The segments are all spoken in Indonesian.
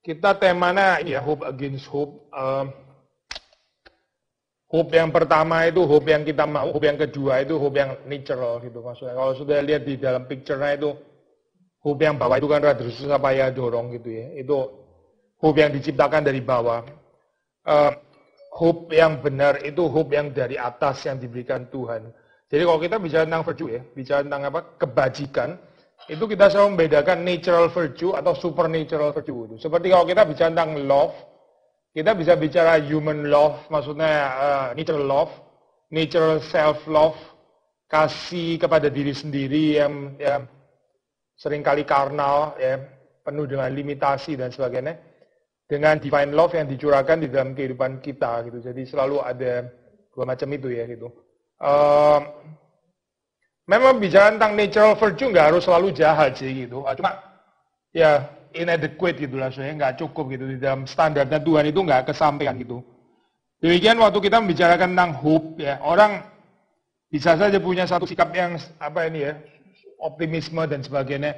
kita temanya ya hope against hope. Um, hope yang pertama itu hope yang kita mau, hope yang kedua itu hope yang natural gitu maksudnya. Kalau sudah lihat di dalam picture-nya itu hope yang bawah itu kan rada susah payah dorong gitu ya. Itu hope yang diciptakan dari bawah. Uh, hope yang benar itu hope yang dari atas yang diberikan Tuhan. Jadi kalau kita bicara tentang virtue ya, bicara tentang apa kebajikan, itu kita selalu membedakan natural virtue atau supernatural virtue itu. Seperti kalau kita bicara tentang love, kita bisa bicara human love, maksudnya uh, natural love, natural self love, kasih kepada diri sendiri yang ya, sering kali karnal, ya, penuh dengan limitasi dan sebagainya. Dengan divine love yang dicurahkan di dalam kehidupan kita gitu. Jadi selalu ada dua macam itu ya gitu. Uh, memang bicara tentang natural virtue nggak harus selalu jahat sih gitu. Cuma ya inadequate gitu lah, saya nggak cukup gitu di dalam standarnya Tuhan itu nggak kesampaian gitu. Demikian waktu kita membicarakan tentang hope ya orang bisa saja punya satu sikap yang apa ini ya optimisme dan sebagainya.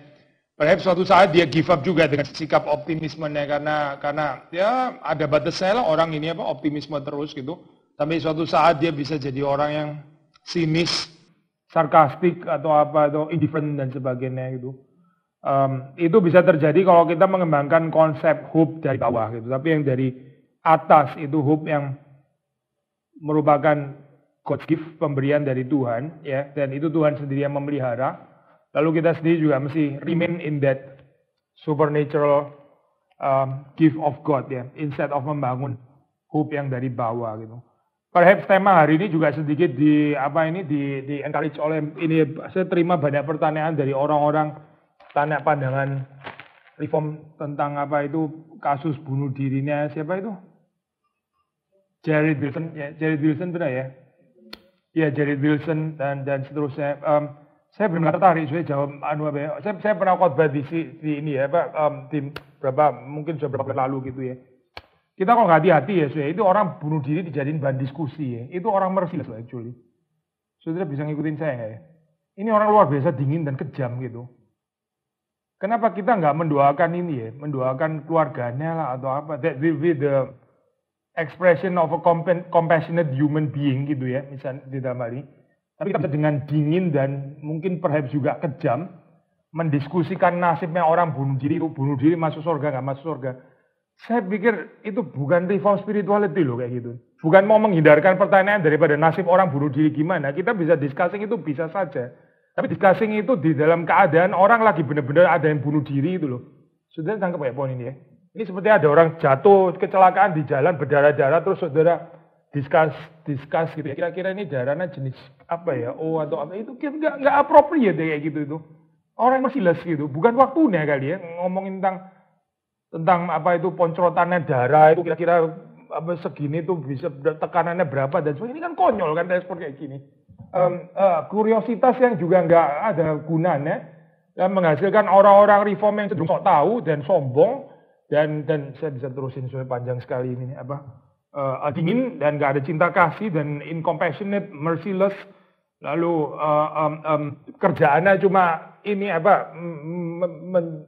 Perhaps suatu saat dia give up juga dengan sikap optimismenya karena karena ya ada batasnya lah orang ini apa optimisme terus gitu. Tapi suatu saat dia bisa jadi orang yang sinis, sarkastik atau apa atau indifferent dan sebagainya gitu. Um, itu bisa terjadi kalau kita mengembangkan konsep hope dari bawah gitu. Tapi yang dari atas itu hope yang merupakan God gift pemberian dari Tuhan ya dan itu Tuhan sendiri yang memelihara. Lalu kita sendiri juga mesti remain in that supernatural um, gift of God ya instead of membangun hope yang dari bawah gitu. Perhaps tema hari ini juga sedikit di apa ini di, di encourage oleh ini saya terima banyak pertanyaan dari orang-orang tanya pandangan reform tentang apa itu kasus bunuh dirinya siapa itu? Jared Wilson, ya, Jared Wilson benar ya? Ya Jared Wilson dan dan seterusnya. Um, saya benar tertarik saya jawab anu apa ya? Saya, saya pernah khotbah di, di ini ya, Pak, um, tim berapa mungkin sudah berapa lalu gitu ya. Kita kok nggak hati-hati ya, saya itu orang bunuh diri dijadiin bahan diskusi ya. Itu orang merciless loh actually. Saudara bisa ngikutin saya ya? Ini orang luar biasa dingin dan kejam gitu. Kenapa kita nggak mendoakan ini ya, mendoakan keluarganya lah atau apa? That will be the expression of a compassionate human being gitu ya, misalnya di dalam hal ini. Tapi kita dengan dingin dan mungkin perhaps juga kejam mendiskusikan nasibnya orang bunuh diri, bunuh diri masuk surga nggak masuk surga. Saya pikir itu bukan reform spirituality loh kayak gitu. Bukan mau menghindarkan pertanyaan daripada nasib orang bunuh diri gimana. Kita bisa discussing itu bisa saja. Tapi discussing itu di dalam keadaan orang lagi benar-benar ada yang bunuh diri itu loh. Saudara tangkap ya poin ini ya. Ini seperti ada orang jatuh kecelakaan di jalan berdarah-darah terus saudara discuss discuss gitu ya. Kira-kira ini darahnya jenis apa ya? Oh atau apa itu nggak nggak appropriate ya kayak gitu itu. Orang masih les gitu. Bukan waktunya kali ya ngomongin tentang tentang apa itu poncrotannya darah itu kira-kira apa segini tuh bisa tekanannya berapa dan sebagainya. Ini kan konyol kan respon kayak gini. Um, uh, kuriositas yang juga nggak ada gunanya. Dan menghasilkan orang-orang reform yang cenderung sok tahu dan sombong dan dan saya bisa terusin sudah panjang sekali ini apa uh, dingin dan nggak ada cinta kasih dan incompassionate, merciless. Lalu uh, um, um, kerjaannya cuma ini apa men,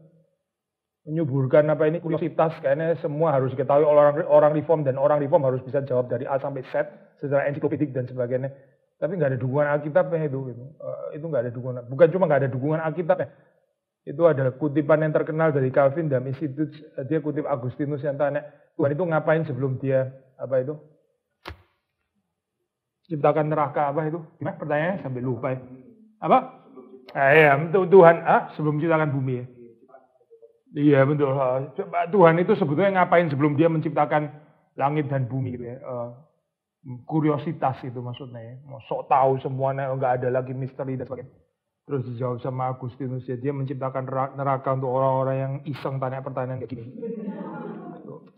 menyuburkan apa ini kuriositas kayaknya semua harus diketahui orang orang reform dan orang reform harus bisa jawab dari A sampai Z secara ensiklopedik dan sebagainya tapi nggak ada dukungan Alkitabnya itu, gitu. Uh, itu nggak ada dukungan. Bukan cuma nggak ada dukungan Alkitabnya. Itu ada kutipan yang terkenal dari Calvin dalam institut. Dia kutip Agustinus yang tanya, Tuhan itu ngapain sebelum dia apa itu? Ciptakan neraka apa itu? Gimana pertanyaannya sampai lupa ya. Apa? Eh, ya, Tuhan ah, sebelum ciptakan bumi ya. Iya betul. Tuhan itu sebetulnya ngapain sebelum dia menciptakan langit dan bumi gitu ya. Uh, kuriositas itu maksudnya ya. Mau sok tahu semuanya, nggak ada lagi misteri dan sebagainya. Terus dijawab sama Agustinus ya, dia menciptakan neraka untuk orang-orang yang iseng tanya pertanyaan kayak gini.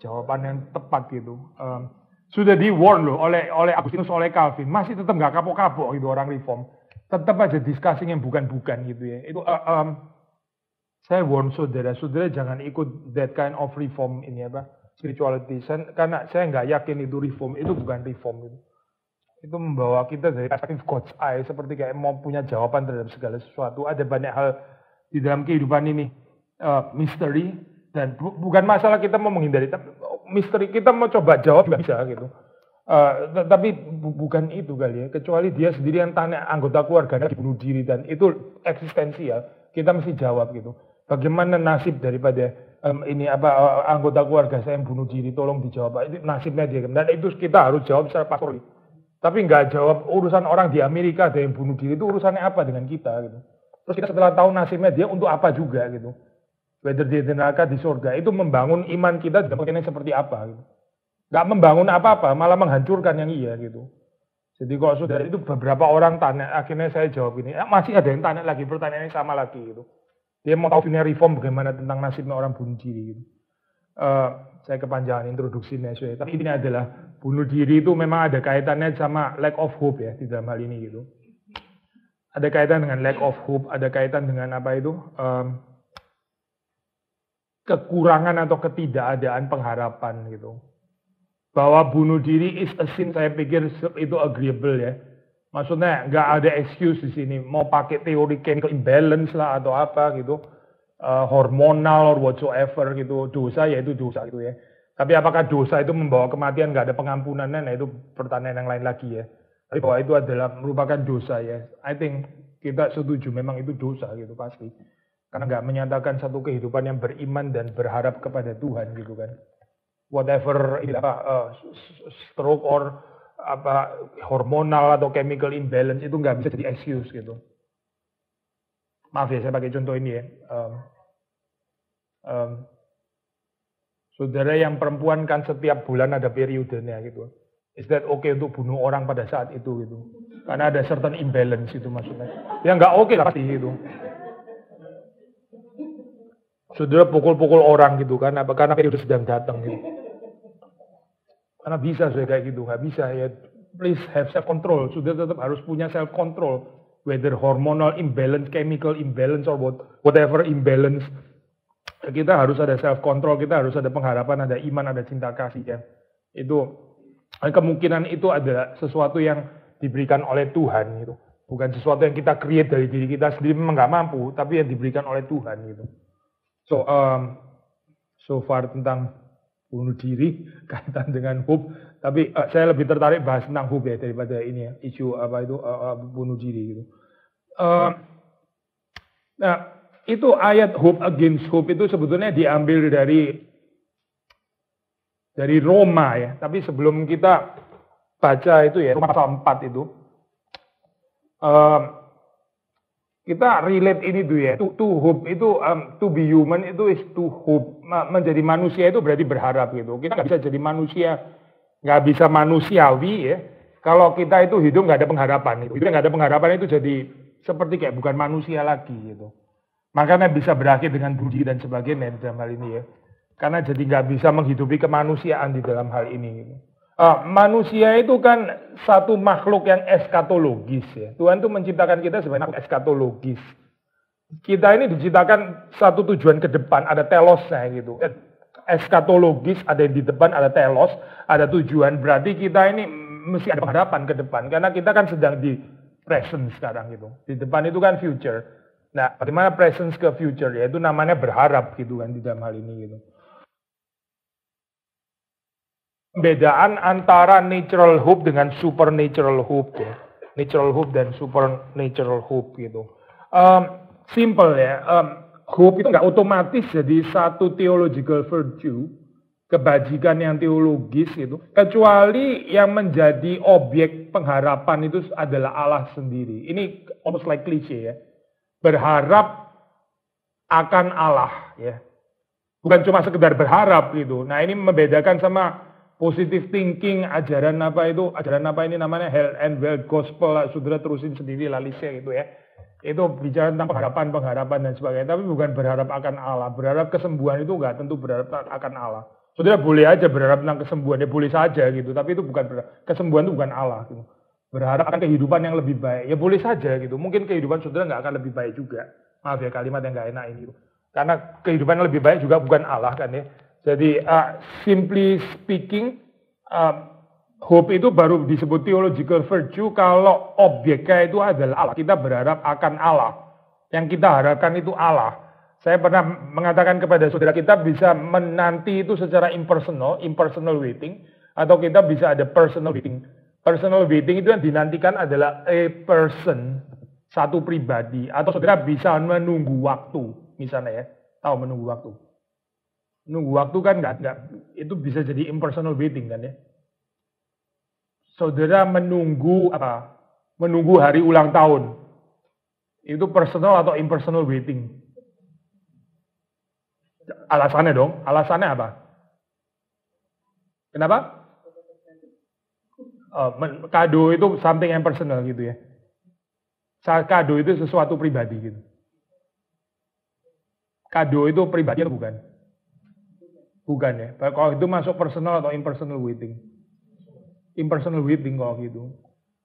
Jawaban yang tepat gitu. Um, sudah di warn loh oleh oleh Agustinus oleh Calvin, masih tetap nggak kapok-kapok gitu orang reform. Tetap aja discussing yang bukan-bukan gitu ya. Itu uh, um, saya warn saudara, saudara jangan ikut that kind of reform ini apa spirituality. Saya, karena saya nggak yakin itu reform, itu bukan reform itu. Itu membawa kita dari perspektif God's eye, seperti kayak mau punya jawaban terhadap segala sesuatu. Ada banyak hal di dalam kehidupan ini, uh, misteri, Dan bu bukan masalah kita mau menghindari, tapi misteri kita mau coba jawab juga bisa gitu. Uh, tapi bu bukan itu kali ya, kecuali dia sendiri yang tanya anggota keluarganya dibunuh diri dan itu eksistensial, kita mesti jawab gitu. Bagaimana nasib daripada um, ini apa anggota keluarga saya yang bunuh diri, tolong dijawab. Itu nasibnya dia dan itu kita harus jawab secara pastori. Tapi nggak jawab urusan orang di Amerika ada yang bunuh diri itu urusannya apa dengan kita gitu. Terus kita setelah tahu nasibnya dia untuk apa juga gitu. Whether dia di neraka di surga itu membangun iman kita dalam seperti apa gitu. Gak membangun apa-apa, malah menghancurkan yang iya gitu. Jadi kalau sudah itu beberapa orang tanya, akhirnya saya jawab ini, eh, masih ada yang tanya lagi, pertanyaannya sama lagi gitu. Dia mau tahu dunia reform bagaimana tentang nasibnya orang bunuh diri gitu. Uh, saya kepanjangan introduksinya, so, tapi ini adalah bunuh diri itu memang ada kaitannya sama lack of hope ya di dalam hal ini gitu. Ada kaitan dengan lack of hope, ada kaitan dengan apa itu um, kekurangan atau ketidakadaan pengharapan gitu bahwa bunuh diri is a sin saya pikir itu agreeable ya. Maksudnya nggak ada excuse di sini. Mau pakai teori chemical imbalance lah atau apa gitu. Uh, hormonal or whatsoever gitu. Dosa ya itu dosa gitu ya. Tapi apakah dosa itu membawa kematian nggak ada pengampunannya? Nah itu pertanyaan yang lain lagi ya. Tapi bahwa itu adalah merupakan dosa ya. I think kita setuju memang itu dosa gitu pasti. Karena nggak menyatakan satu kehidupan yang beriman dan berharap kepada Tuhan gitu kan whatever apa uh, stroke or apa hormonal atau chemical imbalance itu nggak bisa jadi excuse gitu. Maaf ya saya pakai contoh ini ya. Um, um, saudara yang perempuan kan setiap bulan ada periodenya gitu. Is that okay untuk bunuh orang pada saat itu gitu? Karena ada certain imbalance itu maksudnya. Ya nggak oke okay lah pasti itu. Saudara pukul-pukul orang gitu kan, apa karena periode sedang datang gitu. Karena bisa saya kayak gitu, nggak bisa ya. Please have self control. Sudah tetap harus punya self control. Whether hormonal imbalance, chemical imbalance, or what, whatever imbalance. Kita harus ada self control, kita harus ada pengharapan, ada iman, ada cinta kasih ya. Itu kemungkinan itu adalah sesuatu yang diberikan oleh Tuhan gitu. Bukan sesuatu yang kita create dari diri kita sendiri memang nggak mampu, tapi yang diberikan oleh Tuhan gitu. So um, so far tentang bunuh diri kaitan dengan hub. Tapi uh, saya lebih tertarik bahas tentang hub ya daripada ini ya isu apa itu uh, uh, bunuh diri gitu. Uh, nah itu ayat hub against hub itu sebetulnya diambil dari dari Roma ya. Tapi sebelum kita baca itu ya Roma pasal 4 itu. Uh, kita relate ini tuh ya. To, to hope itu um, to be human itu is to hope. Menjadi manusia itu berarti berharap gitu. Kita nggak bisa jadi manusia, nggak bisa manusiawi ya. Kalau kita itu hidup nggak ada pengharapan itu. Nggak ada pengharapan itu jadi seperti kayak bukan manusia lagi gitu. Makanya bisa berakhir dengan budi dan sebagainya dalam hal ini ya. Karena jadi nggak bisa menghidupi kemanusiaan di dalam hal ini. Gitu. Uh, manusia itu kan satu makhluk yang eskatologis ya. Tuhan itu menciptakan kita sebagai makhluk eskatologis. Kita ini diciptakan satu tujuan ke depan, ada telosnya gitu. Eskatologis, ada yang di depan, ada telos, ada tujuan. Berarti kita ini mesti ada pengharapan ke depan. Karena kita kan sedang di present sekarang gitu. Di depan itu kan future. Nah, bagaimana presence ke future ya? Itu namanya berharap gitu kan di dalam hal ini gitu perbedaan antara natural hope dengan supernatural hope ya. Natural hope dan supernatural hope gitu. Um, simple ya. Um, hope itu nggak otomatis jadi satu theological virtue, kebajikan yang teologis itu, kecuali yang menjadi objek pengharapan itu adalah Allah sendiri. Ini almost like cliche ya. Berharap akan Allah ya. Bukan cuma sekedar berharap gitu. Nah ini membedakan sama positive thinking, ajaran apa itu, ajaran apa ini namanya health and wealth gospel, saudara terusin sendiri lalisnya gitu ya. Itu bicara tentang pengharapan, pengharapan dan sebagainya. Tapi bukan berharap akan Allah. Berharap kesembuhan itu enggak tentu berharap akan Allah. Saudara boleh aja berharap tentang kesembuhan, ya boleh saja gitu. Tapi itu bukan berharap. Kesembuhan itu bukan Allah gitu. Berharap akan kehidupan yang lebih baik. Ya boleh saja gitu. Mungkin kehidupan saudara nggak akan lebih baik juga. Maaf ya kalimat yang nggak enak ini. Karena kehidupan yang lebih baik juga bukan Allah kan ya. Jadi uh, simply speaking, uh, hope itu baru disebut theological virtue kalau objeknya itu adalah Allah. Kita berharap akan Allah. Yang kita harapkan itu Allah. Saya pernah mengatakan kepada saudara kita bisa menanti itu secara impersonal, impersonal waiting, atau kita bisa ada personal waiting. Personal waiting itu yang dinantikan adalah a person, satu pribadi, atau saudara bisa menunggu waktu, misalnya ya, tahu menunggu waktu. Menunggu waktu kan nggak, nggak, itu bisa jadi impersonal waiting kan ya. Saudara menunggu apa? Menunggu hari ulang tahun. Itu personal atau impersonal waiting? Alasannya dong, alasannya apa? Kenapa? Uh, kado itu something yang personal gitu ya. Kado itu sesuatu pribadi gitu. Kado itu pribadi atau bukan? Bukan ya. Kalau itu masuk personal atau impersonal waiting? Impersonal waiting kalau gitu.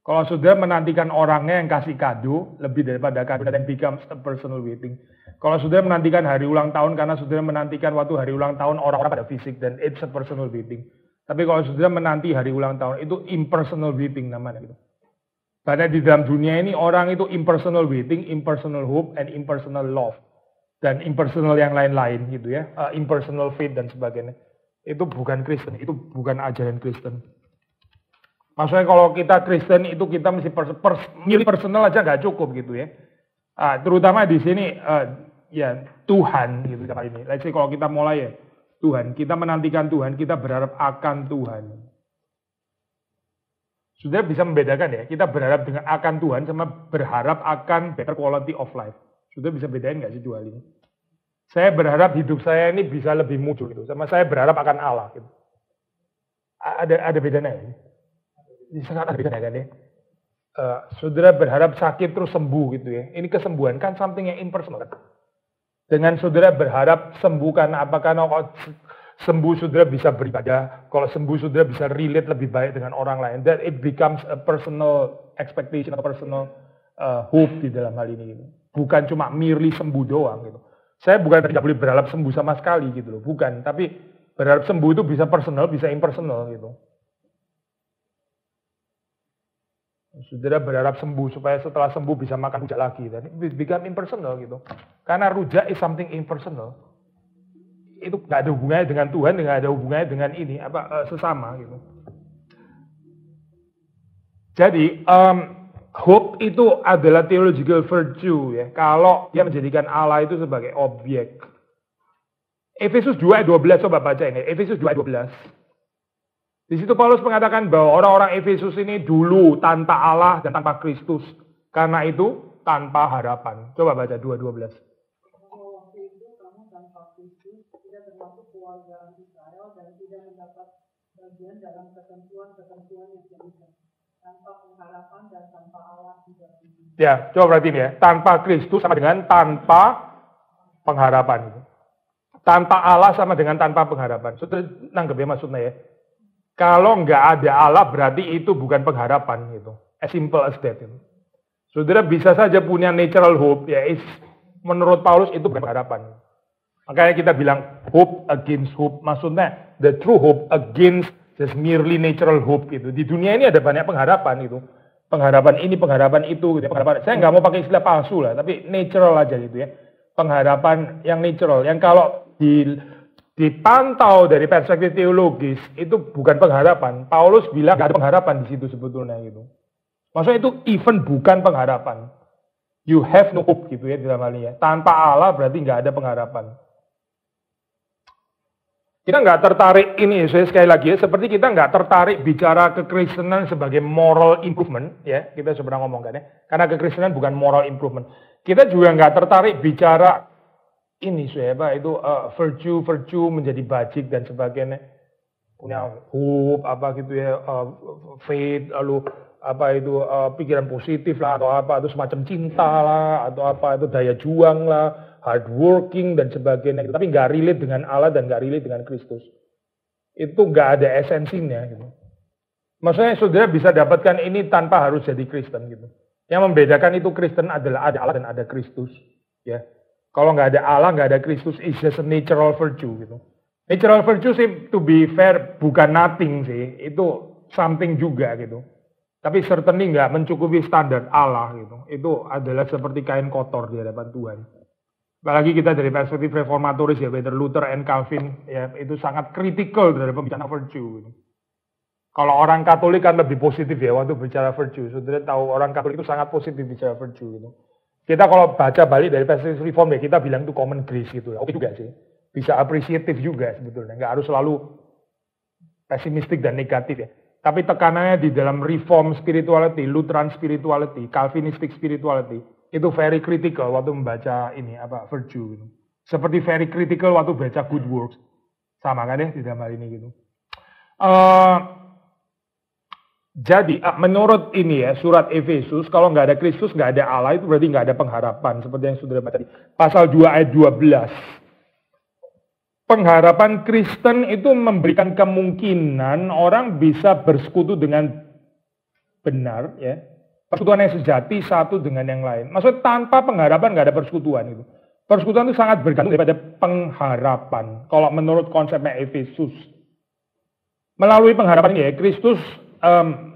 Kalau sudah menantikan orangnya yang kasih kado lebih daripada kado dan becomes a personal waiting. Kalau sudah menantikan hari ulang tahun karena sudah menantikan waktu hari ulang tahun orang-orang pada fisik dan it's a personal waiting. Tapi kalau sudah menanti hari ulang tahun itu impersonal waiting namanya gitu. Karena di dalam dunia ini orang itu impersonal waiting, impersonal hope, and impersonal love. Dan impersonal yang lain-lain gitu ya. Uh, impersonal faith dan sebagainya. Itu bukan Kristen, itu bukan ajaran Kristen. Maksudnya kalau kita Kristen itu kita mesti pers, pers, personal aja nggak cukup gitu ya. Uh, terutama di sini uh, ya Tuhan gitu kali ini. Let's say kalau kita mulai ya Tuhan, kita menantikan Tuhan, kita berharap akan Tuhan. Sudah bisa membedakan ya, kita berharap dengan akan Tuhan sama berharap akan better quality of life. Sudah bisa bedain nggak sih dua ini? Saya berharap hidup saya ini bisa lebih muncul gitu, sama saya berharap akan Allah gitu. Ada ada bedanya ya? sangat ada kan ya. Uh, saudara berharap sakit terus sembuh gitu ya. Ini kesembuhan kan something yang impersonal. Dengan saudara berharap sembuh karena apa? Karena kalau sembuh saudara bisa beribadah. Kalau sembuh saudara bisa relate lebih baik dengan orang lain. That it becomes a personal expectation atau personal uh, hope di dalam hal ini. Gitu. Bukan cuma merely sembuh doang gitu. Saya bukan tidak boleh berharap sembuh sama sekali gitu loh. Bukan. Tapi berharap sembuh itu bisa personal, bisa impersonal gitu. Saudara berharap sembuh supaya setelah sembuh bisa makan rujak lagi. Dan it become impersonal gitu. Karena rujak is something impersonal. Itu nggak ada hubungannya dengan Tuhan, nggak ada hubungannya dengan ini apa uh, sesama gitu. Jadi um, hope itu adalah theological virtue ya. Kalau dia menjadikan Allah itu sebagai objek. Efesus 2 ayat 12 coba baca ini. Efesus 2 ayat 12. Di situ Paulus mengatakan bahwa orang-orang Efesus ini dulu tanpa Allah dan tanpa Kristus. Karena itu tanpa harapan. Coba baca 2.12. Ya, coba berarti ya. Tanpa Kristus sama dengan tanpa pengharapan. Tanpa Allah sama dengan tanpa pengharapan. Sudah nanggep ya maksudnya ya. Kalau nggak ada Allah berarti itu bukan pengharapan gitu. As simple as that. Gitu. Saudara bisa saja punya natural hope, ya is, menurut Paulus itu bukan pengharapan. Makanya kita bilang hope against hope. Maksudnya the true hope against just merely natural hope gitu. Di dunia ini ada banyak pengharapan itu. Pengharapan ini, pengharapan itu, gitu. pengharapan. Saya nggak mau pakai istilah palsu lah, tapi natural aja gitu ya. Pengharapan yang natural, yang kalau di dipantau dari perspektif teologis itu bukan pengharapan. Paulus bilang gak ada pengharapan di situ sebetulnya gitu. Maksudnya itu even bukan pengharapan. You have no hope gitu ya dalam hal ini ya. Tanpa Allah berarti nggak ada pengharapan. Kita nggak tertarik ini, saya sekali lagi ya, seperti kita nggak tertarik bicara kekristenan sebagai moral improvement, ya kita sebenarnya ngomongkan ya, karena kekristenan bukan moral improvement. Kita juga nggak tertarik bicara ini saya apa itu uh, virtue virtue menjadi bajik dan sebagainya. Punya hope apa gitu ya uh, faith lalu apa itu uh, pikiran positif lah atau apa itu semacam cinta lah atau apa itu daya juang lah hard working dan sebagainya tapi nggak relate dengan Allah dan nggak relate dengan Kristus itu nggak ada esensinya gitu maksudnya saudara bisa dapatkan ini tanpa harus jadi Kristen gitu yang membedakan itu Kristen adalah ada Allah dan ada Kristus ya kalau nggak ada Allah, nggak ada Kristus, it's just a natural virtue gitu. Natural virtue sih, to be fair, bukan nothing sih. Itu something juga gitu. Tapi certainly nggak mencukupi standar Allah gitu. Itu adalah seperti kain kotor di hadapan Tuhan. Apalagi kita dari perspektif reformatoris ya, Peter Luther and Calvin, ya itu sangat kritikal dari pembicaraan virtue. Kalau orang Katolik kan lebih positif ya waktu bicara virtue. Saudara tahu orang Katolik itu sangat positif bicara virtue. Gitu. Kita kalau baca balik dari perspektif reform ya kita bilang itu common grace gitu. Oke juga sih. Bisa apresiatif juga sebetulnya. Nggak harus selalu pesimistik dan negatif ya. Tapi tekanannya di dalam reform spirituality, Lutheran spirituality, Calvinistic spirituality itu very critical waktu membaca ini apa virtue gitu. Seperti very critical waktu baca good works. Sama kan ya di dalam hal ini gitu. Uh, jadi menurut ini ya surat Efesus kalau nggak ada Kristus nggak ada Allah itu berarti nggak ada pengharapan seperti yang sudah baca tadi. Pasal 2 ayat 12. Pengharapan Kristen itu memberikan kemungkinan orang bisa bersekutu dengan benar ya Persekutuan yang sejati satu dengan yang lain. Maksudnya tanpa pengharapan nggak ada persekutuan itu. Persekutuan itu sangat bergantung daripada pengharapan. Kalau menurut konsepnya Efesus. Melalui pengharapan ya, Kristus um,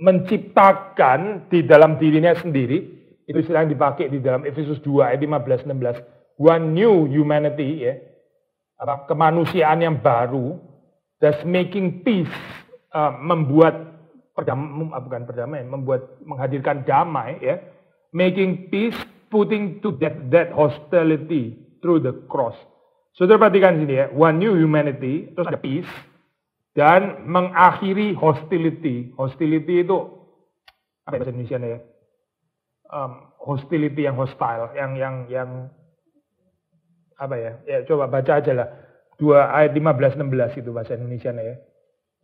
menciptakan di dalam dirinya sendiri, itu istilah yang dipakai di dalam Efesus 2 ayat 15-16, one new humanity ya, kemanusiaan yang baru, thus making peace, uh, membuat perdamaian ah, bukan perdamaian membuat menghadirkan damai ya. Making peace putting to death that hostility through the cross. Saudara perhatikan sini ya. One new humanity terus ada peace dan mengakhiri hostility. Hostility itu apa bahasa Indonesia ya? Um, hostility yang hostile yang yang yang apa ya? Ya coba baca aja lah. Dua ayat 15 16 itu bahasa Indonesia ya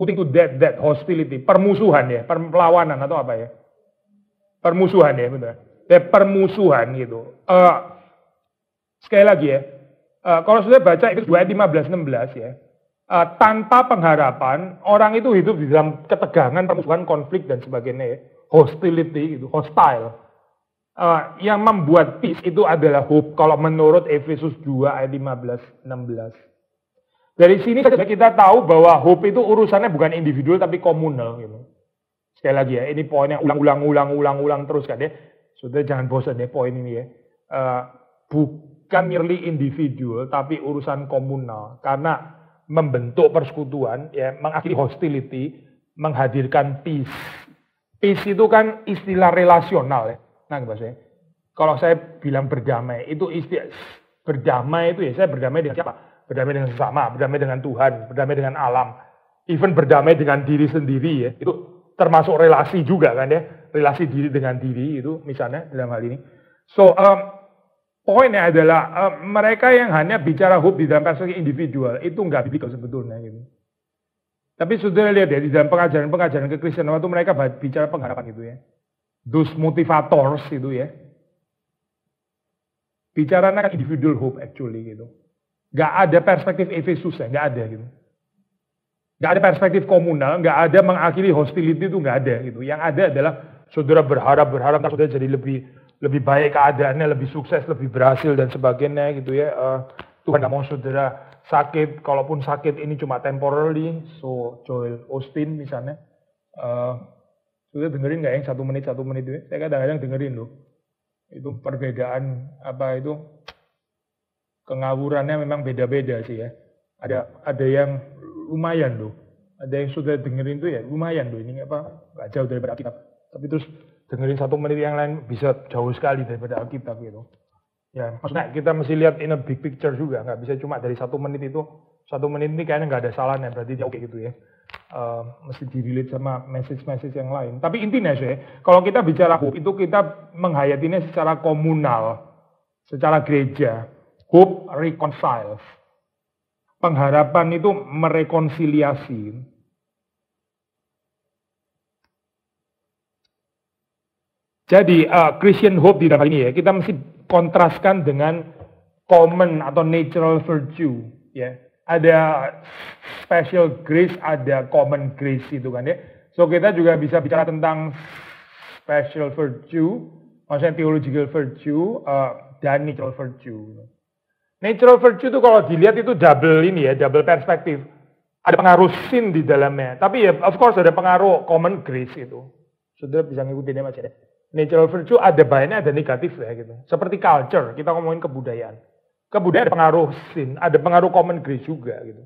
putting to death that hostility, permusuhan ya, perlawanan atau apa ya? Permusuhan ya, benar. Ya, permusuhan gitu. Uh, sekali lagi ya, uh, kalau sudah baca itu 2 15 16 ya. Uh, tanpa pengharapan, orang itu hidup di dalam ketegangan, permusuhan, konflik dan sebagainya ya. Hostility gitu, hostile. Uh, yang membuat peace itu adalah hope kalau menurut Efesus 2 ayat 15 16. Dari sini saja kita tahu bahwa hope itu urusannya bukan individual tapi komunal gitu. Sekali lagi ya, ini poin yang ulang-ulang-ulang-ulang-ulang terus kan ya. Sudah jangan bosan ya poin ini ya. Uh, bukan merely individual tapi urusan komunal karena membentuk persekutuan ya mengakhiri hostility menghadirkan peace. Peace itu kan istilah relasional ya. Nah, bahasanya. Kalau saya bilang berdamai, itu istilah berdamai itu ya saya berdamai dengan siapa? Berdamai dengan sesama, berdamai dengan Tuhan, berdamai dengan alam, even berdamai dengan diri sendiri ya, itu termasuk relasi juga kan ya, relasi diri dengan diri itu misalnya dalam hal ini. So um, poinnya adalah um, mereka yang hanya bicara hope di dalam perspektif individual itu nggak biblical sebetulnya gitu. Tapi sudah lihat ya di dalam pengajaran-pengajaran kekristenan waktu mereka bicara pengharapan itu ya. Those motivators itu ya. Bicara kan individual hope actually gitu. Gak ada perspektif Efesus ya, gak ada gitu. Gak ada perspektif komunal, gak ada mengakhiri hostility itu gak ada gitu. Yang ada adalah saudara berharap berharap saudara jadi lebih lebih baik keadaannya, lebih sukses, lebih berhasil dan sebagainya gitu ya. Uh, Tuhan gak mau saudara sakit, kalaupun sakit ini cuma temporary. So Joel Austin misalnya, uh, saudara dengerin nggak yang satu menit satu menit itu? Saya kadang-kadang dengerin loh. Itu perbedaan apa itu kengawurannya memang beda-beda sih ya. Ada ada yang lumayan loh. Ada yang sudah dengerin tuh ya lumayan loh ini apa nggak jauh daripada Alkitab. Tapi terus dengerin satu menit yang lain bisa jauh sekali daripada Alkitab gitu. Ya maksudnya kita mesti lihat in a big picture juga nggak bisa cuma dari satu menit itu satu menit ini kayaknya nggak ada salahnya berarti dia oke gitu ya. Uh, mesti dirilis sama message-message yang lain. Tapi intinya sih, kalau kita bicara itu kita menghayatinya secara komunal, secara gereja. Hope reconciles. Pengharapan itu merekonsiliasi. Jadi uh, Christian hope di dalam ini ya, kita mesti kontraskan dengan common atau natural virtue ya. Ada special grace, ada common grace itu kan ya. So kita juga bisa bicara tentang special virtue, maksudnya theological virtue uh, dan natural virtue. Natural virtue itu kalau dilihat itu double ini ya, double perspektif. Ada pengaruh sin di dalamnya. Tapi ya of course ada pengaruh common grace itu. Sudah bisa ngikutin ya mas ya. Natural virtue ada baiknya, ada negatif ya gitu. Seperti culture, kita ngomongin kebudayaan. kebudayaan ada pengaruh sin, ada pengaruh common grace juga gitu.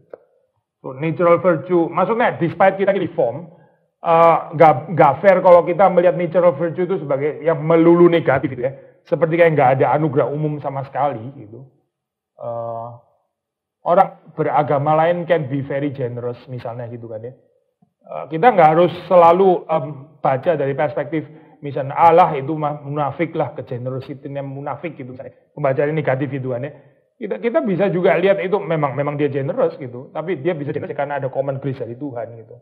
So, natural virtue, maksudnya despite kita reform, nggak uh, nggak fair kalau kita melihat natural virtue itu sebagai yang melulu negatif gitu ya. Seperti kayak nggak ada anugerah umum sama sekali gitu. Uh, orang beragama lain can be very generous misalnya gitu kan ya. Uh, kita nggak harus selalu um, baca dari perspektif misalnya Allah itu munafik lah, kegenerosity-nya munafik gitu misalnya. Pembacaan negatif itu kan ya kita kita bisa juga lihat itu memang memang dia generous gitu, tapi dia bisa generous karena ada common grace dari Tuhan gitu.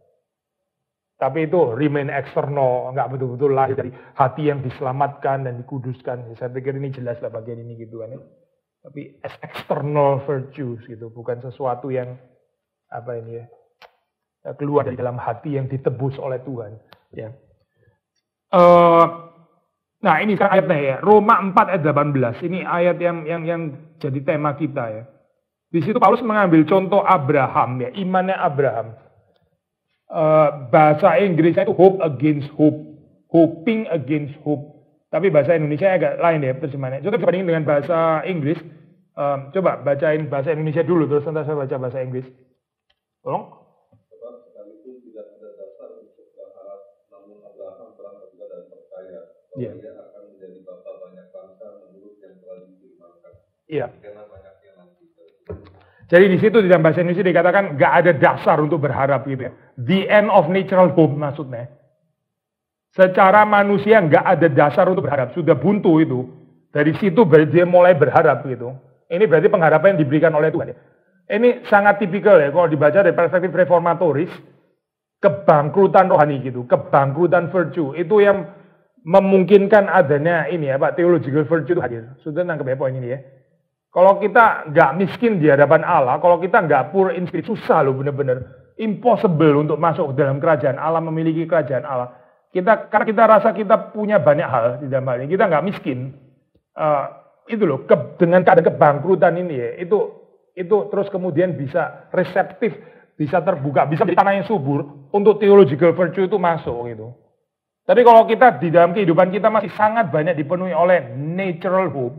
Tapi itu remain eksternal, nggak betul-betul lahir dari hati yang diselamatkan dan dikuduskan. Saya pikir ini jelas lah bagian ini gitu kan ya. Tapi as external virtues gitu, bukan sesuatu yang apa ini ya keluar dari dalam hati yang ditebus oleh Tuhan. Ya. Uh, Nah ini kan ayatnya ya, Roma 4 ayat 18. Ini ayat yang yang yang jadi tema kita ya. Di situ Paulus mengambil contoh Abraham ya, imannya Abraham. Uh, bahasa Inggrisnya itu hope against hope, hoping against hope. Tapi bahasa Indonesia agak lain ya terjemahannya. Coba dibandingin dengan bahasa Inggris. Um, coba bacain bahasa Indonesia dulu, terus nanti saya baca bahasa Inggris. Tolong. Iya. Dia akan menjadi bapak banyak bangsa menurut yang telah difirmankan. Iya. Jadi di situ di dalam bahasa Indonesia dikatakan gak ada dasar untuk berharap gitu ya. The end of natural hope maksudnya. Secara manusia gak ada dasar untuk berharap. Sudah buntu itu. Dari situ dia mulai berharap gitu. Ini berarti pengharapan yang diberikan oleh Tuhan. Ini sangat tipikal ya kalau dibaca dari perspektif reformatoris. Kebangkrutan rohani gitu. Kebangkrutan virtue. Itu yang memungkinkan adanya ini ya Pak, theological virtue itu hadir. Sudah nangkep ya poin ini ya. Kalau kita nggak miskin di hadapan Allah, kalau kita nggak poor in spirit, susah loh bener-bener. Impossible untuk masuk dalam kerajaan Allah, memiliki kerajaan Allah. Kita karena kita rasa kita punya banyak hal di dalam hal ini, kita nggak miskin. Uh, itu loh, ke, dengan keadaan kebangkrutan ini ya, itu itu terus kemudian bisa reseptif, bisa terbuka, bisa menjadi tanah yang subur untuk theological virtue itu masuk gitu. Tapi kalau kita di dalam kehidupan kita masih sangat banyak dipenuhi oleh natural hope.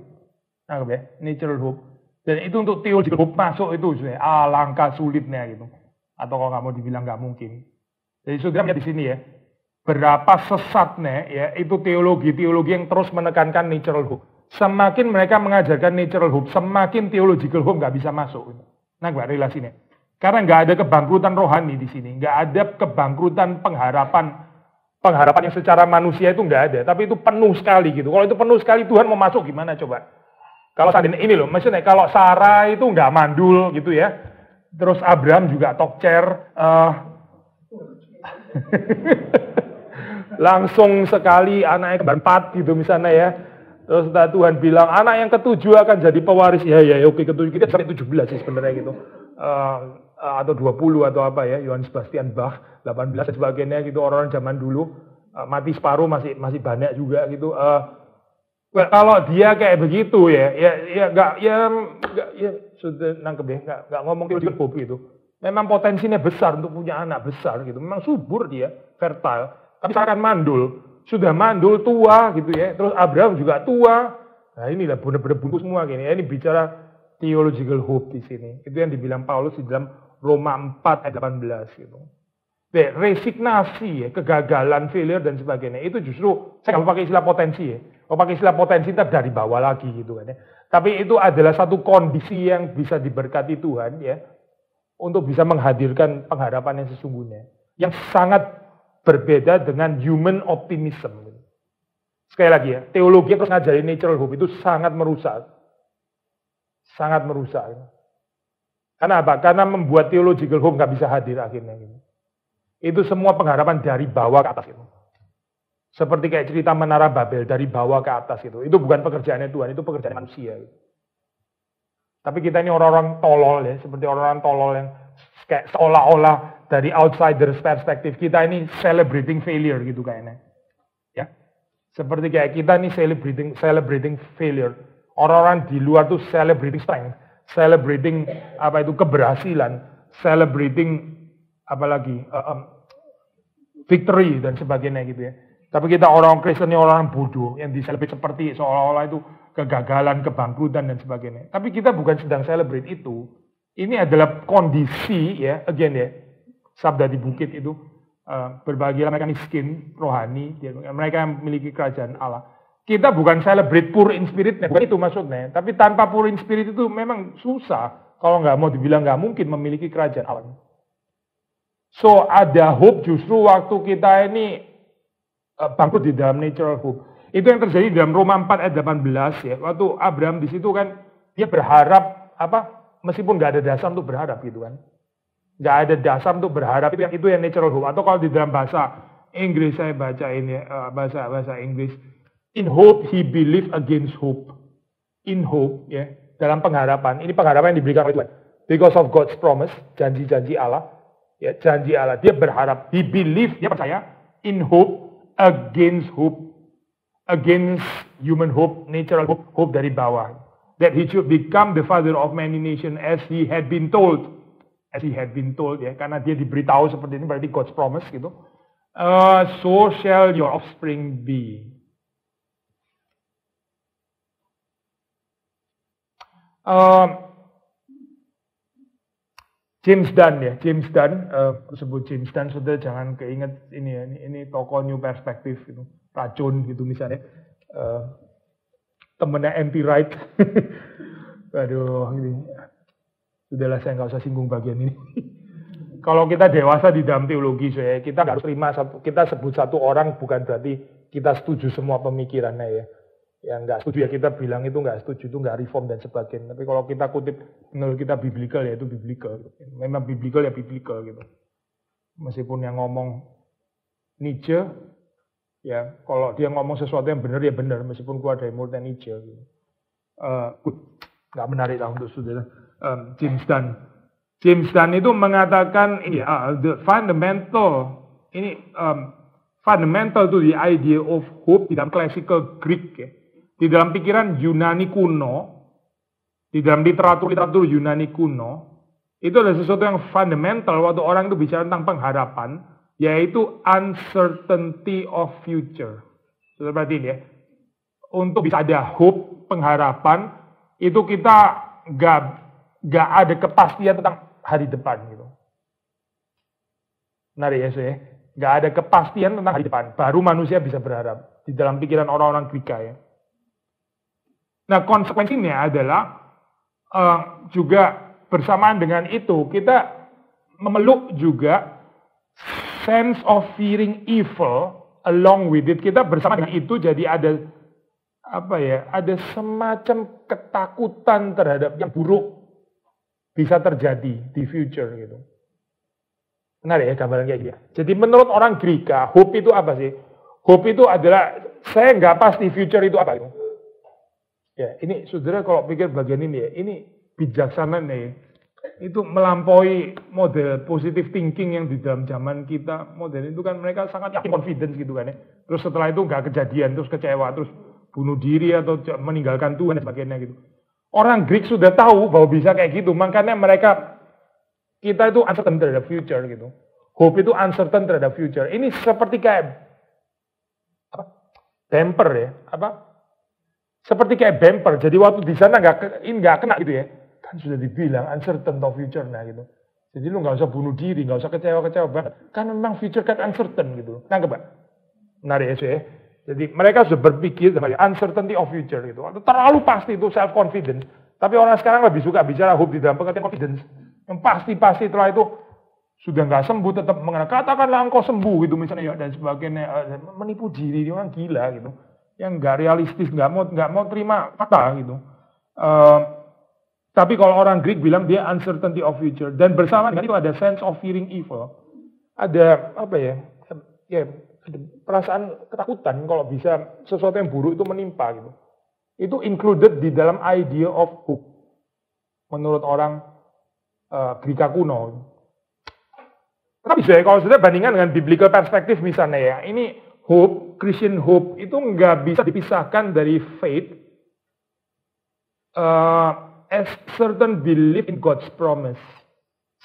Nah, ya? Natural hope. Dan itu untuk teologi hope masuk itu sebenarnya alangkah sulitnya gitu. Atau kalau nggak mau dibilang nggak mungkin. Jadi saudara di sini ya, berapa sesatnya ya itu teologi-teologi yang terus menekankan natural hope. Semakin mereka mengajarkan natural hope, semakin theological hope nggak bisa masuk. Nah, gue relasinya. Karena nggak ada kebangkrutan rohani di sini, nggak ada kebangkrutan pengharapan pengharapan yang secara manusia itu nggak ada, tapi itu penuh sekali gitu. Kalau itu penuh sekali Tuhan mau masuk gimana coba? Kalau saat ini, ini loh, maksudnya kalau Sarah itu nggak mandul gitu ya, terus Abraham juga chair, uh, langsung sekali anaknya kembar empat gitu misalnya ya. Terus Tuhan bilang anak yang ketujuh akan jadi pewaris. Ya ya, ya oke ketujuh kita sampai tujuh belas sih sebenarnya gitu. Uh, atau 20 atau apa ya, Johann Sebastian Bach 18 dan sebagainya gitu orang-orang zaman dulu uh, mati separuh masih masih banyak juga gitu. Uh, well, kalau dia kayak begitu ya, ya ya nggak ya nggak ya sudah nangkep ya nggak nggak ngomong hobi itu. Memang potensinya besar untuk punya anak besar gitu. Memang subur dia, fertile. Sekarang mandul, sudah mandul tua gitu ya. Terus Abraham juga tua. Nah inilah benar-benar buntu semua gini. Ya, ini bicara theological hope di sini. Itu yang dibilang Paulus di dalam Roma 4 ayat 18 gitu resignasi, ya, kegagalan, failure dan sebagainya. Itu justru saya nggak pakai istilah potensi ya. Kalau pakai istilah potensi itu dari bawah lagi gitu kan ya. Tapi itu adalah satu kondisi yang bisa diberkati Tuhan ya untuk bisa menghadirkan pengharapan yang sesungguhnya. Yang sangat berbeda dengan human optimism. Sekali lagi ya, teologi yang terus ngajarin natural hope itu sangat merusak. Sangat merusak. Karena apa? Karena membuat theological hope nggak bisa hadir akhirnya. Itu semua pengharapan dari bawah ke atas itu. Seperti kayak cerita Menara Babel dari bawah ke atas itu. Itu bukan pekerjaannya Tuhan, itu pekerjaan manusia. Tapi kita ini orang-orang tolol ya, seperti orang-orang tolol yang kayak seolah-olah dari outsiders perspektif kita ini celebrating failure gitu kayaknya. Ya. Seperti kayak kita ini celebrating celebrating failure. Orang-orang di luar tuh celebrating strength, celebrating apa itu keberhasilan, celebrating apalagi uh, um, victory dan sebagainya gitu ya. Tapi kita orang Kristen ini orang bodoh yang diselebriti seperti seolah-olah itu kegagalan, kebangkrutan dan sebagainya. Tapi kita bukan sedang celebrate itu. Ini adalah kondisi ya, again ya, sabda di bukit itu uh, berbahagialah mereka miskin rohani, mereka yang memiliki kerajaan Allah. Kita bukan celebrate poor in spirit, bukan itu maksudnya. Tapi tanpa poor in spirit itu memang susah. Kalau nggak mau dibilang nggak mungkin memiliki kerajaan Allah. So ada hope justru waktu kita ini uh, bangkrut di dalam natural hope. Itu yang terjadi dalam Roma 4 ayat 18 ya. Waktu Abraham di situ kan dia berharap apa? Meskipun nggak ada dasar untuk berharap gitu kan. Nggak ada dasar untuk berharap itu yang itu yang natural hope. Atau kalau di dalam bahasa Inggris saya baca ini uh, bahasa bahasa Inggris. In hope he believe against hope. In hope ya dalam pengharapan. Ini pengharapan yang diberikan oleh Tuhan. Because of God's promise, janji-janji Allah. Ya, janji Allah. Dia berharap, he believe, dia percaya in hope against hope against human hope, natural hope, hope dari bawah. That he should become the father of many nations as he had been told. As he had been told ya, karena dia diberitahu seperti ini berarti God's promise gitu. Uh, so shall your offspring be. Uh, James Dunn ya, James Dunn, uh, sebut James Dunn, sudah jangan keinget ini ya, ini, ini toko New Perspective gitu racun gitu misalnya. Uh, temennya anti right. Aduh, ini. Sudahlah saya nggak usah singgung bagian ini. Kalau kita dewasa di dalam teologi, saya kita nggak terima satu, kita sebut satu orang bukan berarti kita setuju semua pemikirannya ya. Yang nggak setuju ya kita bilang itu nggak setuju itu nggak reform dan sebagainya. Tapi kalau kita kutip menurut kita biblical ya itu biblical. Memang biblical ya biblical gitu. Meskipun yang ngomong Nietzsche Ya, kalau dia ngomong sesuatu yang benar ya benar, meskipun keluar dari mulut yang hijau. Gitu. Uh, nggak menarik lah untuk saudara. Um, James Dunn. James Dunn itu mengatakan ini uh, the fundamental ini um, fundamental to the idea of hope di dalam classical Greek ya. Di dalam pikiran Yunani kuno, di dalam literatur-literatur Yunani kuno, itu ada sesuatu yang fundamental waktu orang itu bicara tentang pengharapan yaitu uncertainty of future. Seperti ini ya. Untuk bisa ada hope, pengharapan, itu kita gak, gak ada kepastian tentang hari depan gitu. Menarik ya saya. Gak ada kepastian tentang hari depan. Baru manusia bisa berharap. Di dalam pikiran orang-orang Greka ya. Nah konsekuensinya adalah uh, juga bersamaan dengan itu kita memeluk juga sense of fearing evil along with it. Kita bersama dengan itu jadi ada apa ya? Ada semacam ketakutan terhadap yang buruk bisa terjadi di future gitu. Benar ya gambaran kayak gitu. Jadi menurut orang Greka, hope itu apa sih? Hope itu adalah saya nggak pasti future itu apa itu. Ya, ini saudara kalau pikir bagian ini ya, ini bijaksana nih itu melampaui model positive thinking yang di dalam zaman kita model itu kan mereka sangat yakin confidence gitu kan ya terus setelah itu nggak kejadian terus kecewa terus bunuh diri atau meninggalkan Tuhan dan sebagainya gitu orang Greek sudah tahu bahwa bisa kayak gitu makanya mereka kita itu uncertain terhadap future gitu hope itu uncertain terhadap future ini seperti kayak apa bumper ya apa seperti kayak bumper jadi waktu di sana nggak ini nggak kena gitu ya Kan sudah dibilang uncertain of future nah gitu. Jadi lu nggak usah bunuh diri, nggak usah kecewa-kecewa banget. Kan memang future kan uncertain gitu. Nangkep Pak? Menarik ya, ya. Jadi mereka sudah berpikir uncertainty of future gitu. Terlalu pasti itu self confidence. Tapi orang sekarang lebih suka bicara hope di dalam pengertian confidence. Yang pasti-pasti setelah itu sudah nggak sembuh tetap mengatakan katakanlah engkau sembuh gitu misalnya ya dan sebagainya eh, menipu diri orang gila gitu yang nggak realistis nggak mau nggak mau terima kata gitu uh, tapi kalau orang Greek bilang dia uncertainty of future dan bersama dengan itu ada sense of fearing evil. Ada apa ya? Ya perasaan ketakutan kalau bisa sesuatu yang buruk itu menimpa gitu. Itu included di dalam idea of hope. Menurut orang uh, Greka kuno. Tapi saya kalau sudah bandingkan dengan biblical perspektif misalnya ya, ini hope, Christian hope itu nggak bisa dipisahkan dari faith. Uh, as certain belief in God's promise.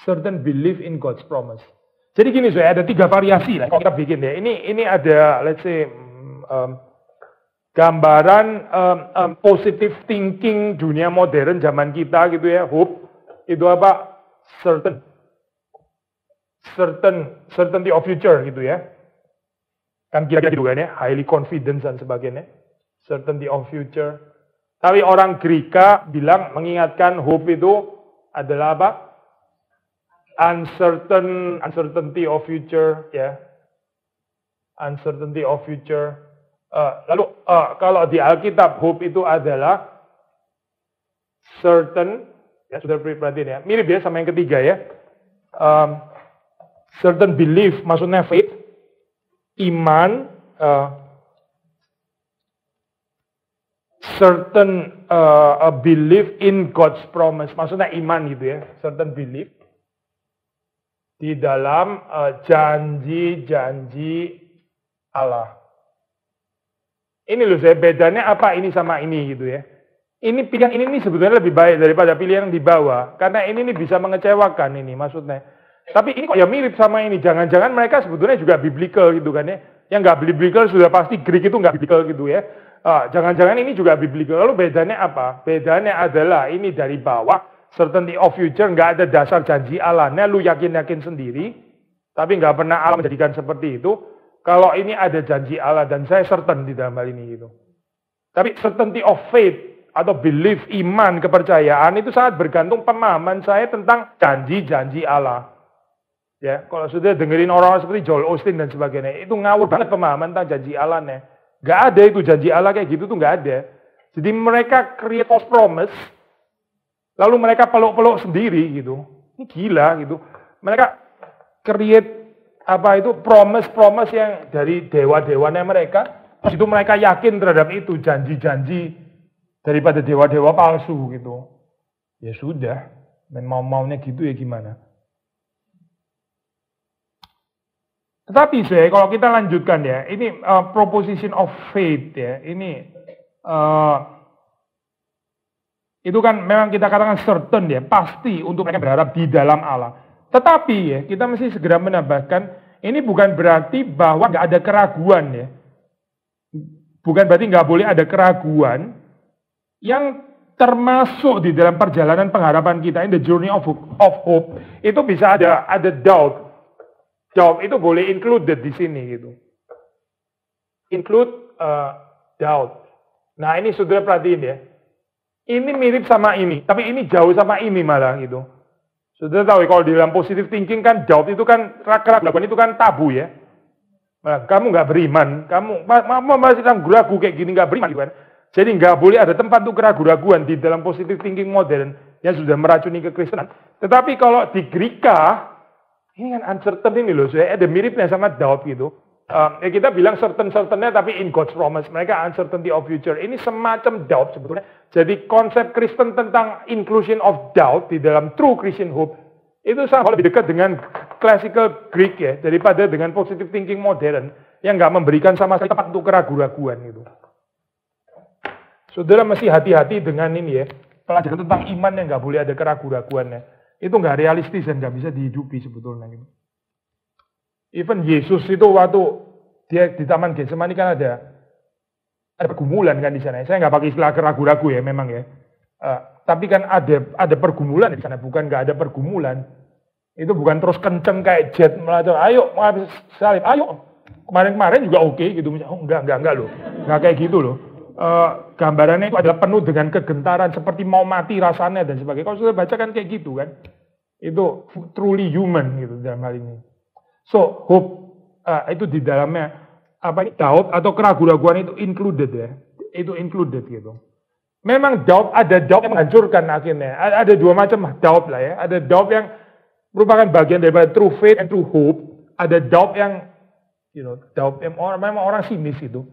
Certain belief in God's promise. Jadi gini saya ada tiga variasi lah kita bikin ya. Ini ini ada let's say um, gambaran um, um, positive thinking dunia modern zaman kita gitu ya, hope itu apa? Certain, certain, certainty of future gitu ya. Kan kira-kira gitu kan ya, highly confident dan sebagainya. Certainty of future. Tapi orang Greka bilang mengingatkan hope itu adalah apa? Uncertain, uncertainty of future ya. Uncertainty of future. Uh, lalu uh, kalau di Alkitab hope itu adalah certain ya sudah perhatiin ya. Mirip ya sama yang ketiga ya. Um, certain belief maksudnya faith iman uh, certain uh, belief in God's promise maksudnya iman gitu ya. Certain belief di dalam janji-janji uh, Allah ini loh saya bedanya apa ini sama ini gitu ya. Ini pilihan ini, ini sebetulnya lebih baik daripada pilihan yang di bawah. Karena ini, ini bisa mengecewakan ini maksudnya. Tapi ini kok ya mirip sama ini. Jangan-jangan mereka sebetulnya juga biblical gitu kan ya. Yang nggak biblical sudah pasti Greek itu nggak biblical gitu ya. Ah, jangan-jangan ini juga biblical. Lalu bedanya apa? Bedanya adalah ini dari bawah. Certainty of future nggak ada dasar janji Allah. Nah, lu yakin-yakin sendiri. Tapi nggak pernah Allah menjadikan seperti itu kalau ini ada janji Allah dan saya certain di dalam hal ini gitu. Tapi certainty of faith atau belief, iman, kepercayaan itu sangat bergantung pemahaman saya tentang janji-janji Allah. Ya, kalau sudah dengerin orang, orang seperti Joel Austin dan sebagainya, itu ngawur banget pemahaman tentang janji Allah nih. Gak ada itu janji Allah kayak gitu tuh gak ada. Jadi mereka create false promise, lalu mereka peluk-peluk sendiri gitu. Ini gila gitu. Mereka create apa itu promise-promise yang dari dewa-dewanya mereka, itu mereka yakin terhadap itu janji-janji daripada dewa-dewa palsu gitu. Ya sudah, main mau-maunya gitu ya gimana. Tetapi saya kalau kita lanjutkan ya, ini uh, proposition of faith ya, ini uh, itu kan memang kita katakan certain ya, pasti untuk mereka berharap di dalam Allah. Tetapi ya, kita mesti segera menambahkan ini bukan berarti bahwa nggak ada keraguan ya. Bukan berarti nggak boleh ada keraguan yang termasuk di dalam perjalanan pengharapan kita in the journey of, of hope itu bisa ada ada doubt. Doubt itu boleh included di sini gitu. Include uh, doubt. Nah ini saudara perhatiin ya. Ini mirip sama ini, tapi ini jauh sama ini malah gitu. Sudah tahu ya, kalau di dalam positive thinking kan doubt itu kan keraguan itu kan tabu ya. Nah, kamu nggak beriman, kamu masih ragu-ragu kayak gini nggak beriman kan. Jadi nggak boleh ada tempat untuk keraguan di dalam positive thinking modern yang sudah meracuni kekristenan. Tetapi kalau di Greka, ini kan uncertain ini loh, saya ada miripnya sama doubt gitu. Um, ya kita bilang certain-certainnya tapi in God's promise. Mereka uncertainty of future. Ini semacam doubt sebetulnya. Jadi konsep Kristen tentang inclusion of doubt di dalam true Christian hope itu sangat lebih dekat dengan classical Greek ya daripada dengan positive thinking modern yang nggak memberikan sama sekali tempat untuk keraguan-raguan gitu. Saudara mesti hati-hati dengan ini ya pelajaran tentang iman yang nggak boleh ada keraguan-raguannya. Itu nggak realistis dan nggak bisa dihidupi sebetulnya. Gitu. Even Yesus itu waktu dia di Taman Getsemani kan ada ada pergumulan kan di sana. Saya nggak pakai istilah keragu-ragu ya memang ya. Uh, tapi kan ada ada pergumulan di sana, bukan nggak ada pergumulan. Itu bukan terus kenceng kayak jet melaju. Ayo salib, ayo. Kemarin-kemarin juga oke okay, gitu. Oh, enggak, enggak, enggak loh. Enggak kayak gitu loh. Uh, gambarannya itu adalah penuh dengan kegentaran seperti mau mati rasanya dan sebagainya. Kalau sudah baca kan kayak gitu kan. Itu truly human gitu dalam hal ini. So hope uh, itu di dalamnya apa ini doubt atau keraguan-keraguan itu included ya. Itu included gitu. Memang doubt ada doubt yang menghancurkan akhirnya. Ada dua macam doubt lah ya. Ada doubt yang merupakan bagian daripada true faith and true hope. Ada doubt yang you know, doubt yang orang memang orang sinis itu.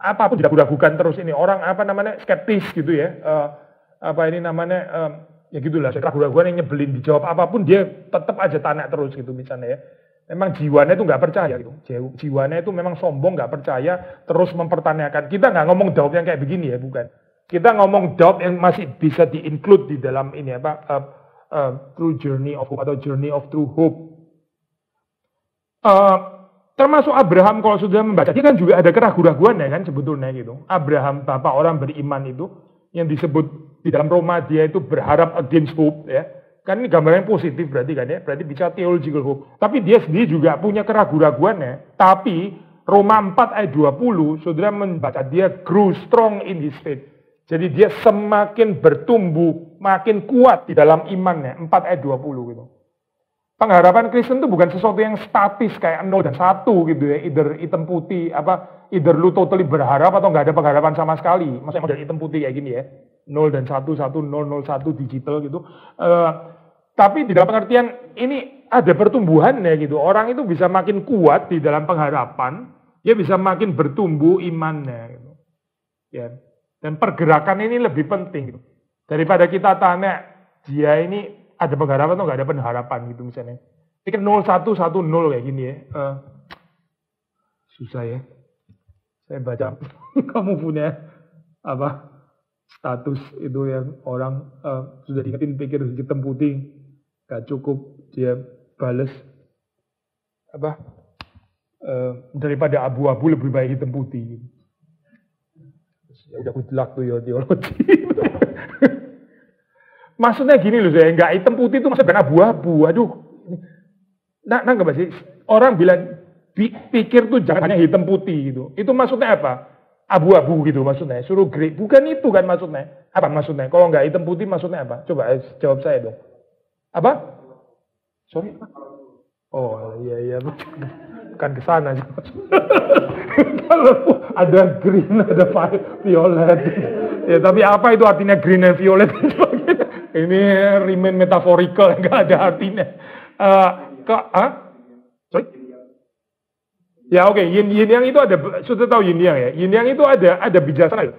Apa pun tidak ragukan terus ini. Orang apa namanya skeptis gitu ya. Uh, apa ini namanya um, ya gitulah. Keraguan-keraguan yang nyebelin dijawab apa pun dia tetap aja tanya terus gitu misalnya ya. Memang jiwanya itu nggak percaya gitu. Jiwanya itu memang sombong, nggak percaya, terus mempertanyakan. Kita nggak ngomong doubt yang kayak begini ya, bukan. Kita ngomong doubt yang masih bisa di-include di dalam ini apa uh, uh, true journey of hope atau journey of true hope. Uh, Termasuk Abraham kalau sudah membaca, dia kan juga ada keraguan-raguan ya kan sebetulnya gitu. Abraham, bapak orang beriman itu, yang disebut di dalam Roma dia itu berharap against hope ya. Kan ini gambaran positif berarti kan ya, berarti bisa theological hope. Tapi dia sendiri juga punya keraguan-raguannya. Tapi Roma 4 ayat 20, saudara membaca dia grew strong in his faith. Jadi dia semakin bertumbuh, makin kuat di dalam imannya. 4 ayat 20 gitu. Pengharapan Kristen itu bukan sesuatu yang statis kayak 0 dan 1 gitu ya. Either hitam putih, apa, either lu totally berharap atau nggak ada pengharapan sama sekali. Maksudnya model hitam putih kayak gini ya. 0 dan 1, 1, 0, 0, 1 digital gitu. Uh, tapi di dalam pengertian ini ada pertumbuhannya gitu. Orang itu bisa makin kuat di dalam pengharapan, dia bisa makin bertumbuh imannya gitu. Ya. Dan pergerakan ini lebih penting gitu. Daripada kita tanya dia ini ada pengharapan atau nggak ada pengharapan gitu misalnya. Ini kan 0110 kayak gini ya. Uh, susah ya. Saya baca kamu punya apa status itu yang orang uh, sudah diingetin pikir hitam putih gak cukup dia bales apa uh, daripada abu-abu lebih baik hitam putih. Ya udah luck to your theology. Maksudnya gini loh saya, nggak hitam putih itu maksudnya abu-abu. Aduh, nah, nah nggak sih? Orang bilang pikir tuh jangan hanya hitam putih gitu. Itu maksudnya apa? Abu-abu gitu maksudnya. Suruh grey. Bukan itu kan maksudnya. Apa maksudnya? Kalau nggak hitam putih maksudnya apa? Coba jawab saya dong. Apa? Sorry. Oh iya iya bukan ke sana ada green, ada violet. Ya tapi apa itu artinya green and violet? Ini remain metaphorical, nggak ada artinya. Uh, ke, ah? Sorry? Ya oke, okay. yin, yin yang itu ada, sudah tahu yin yang ya. Yin yang itu ada ada bijaksana.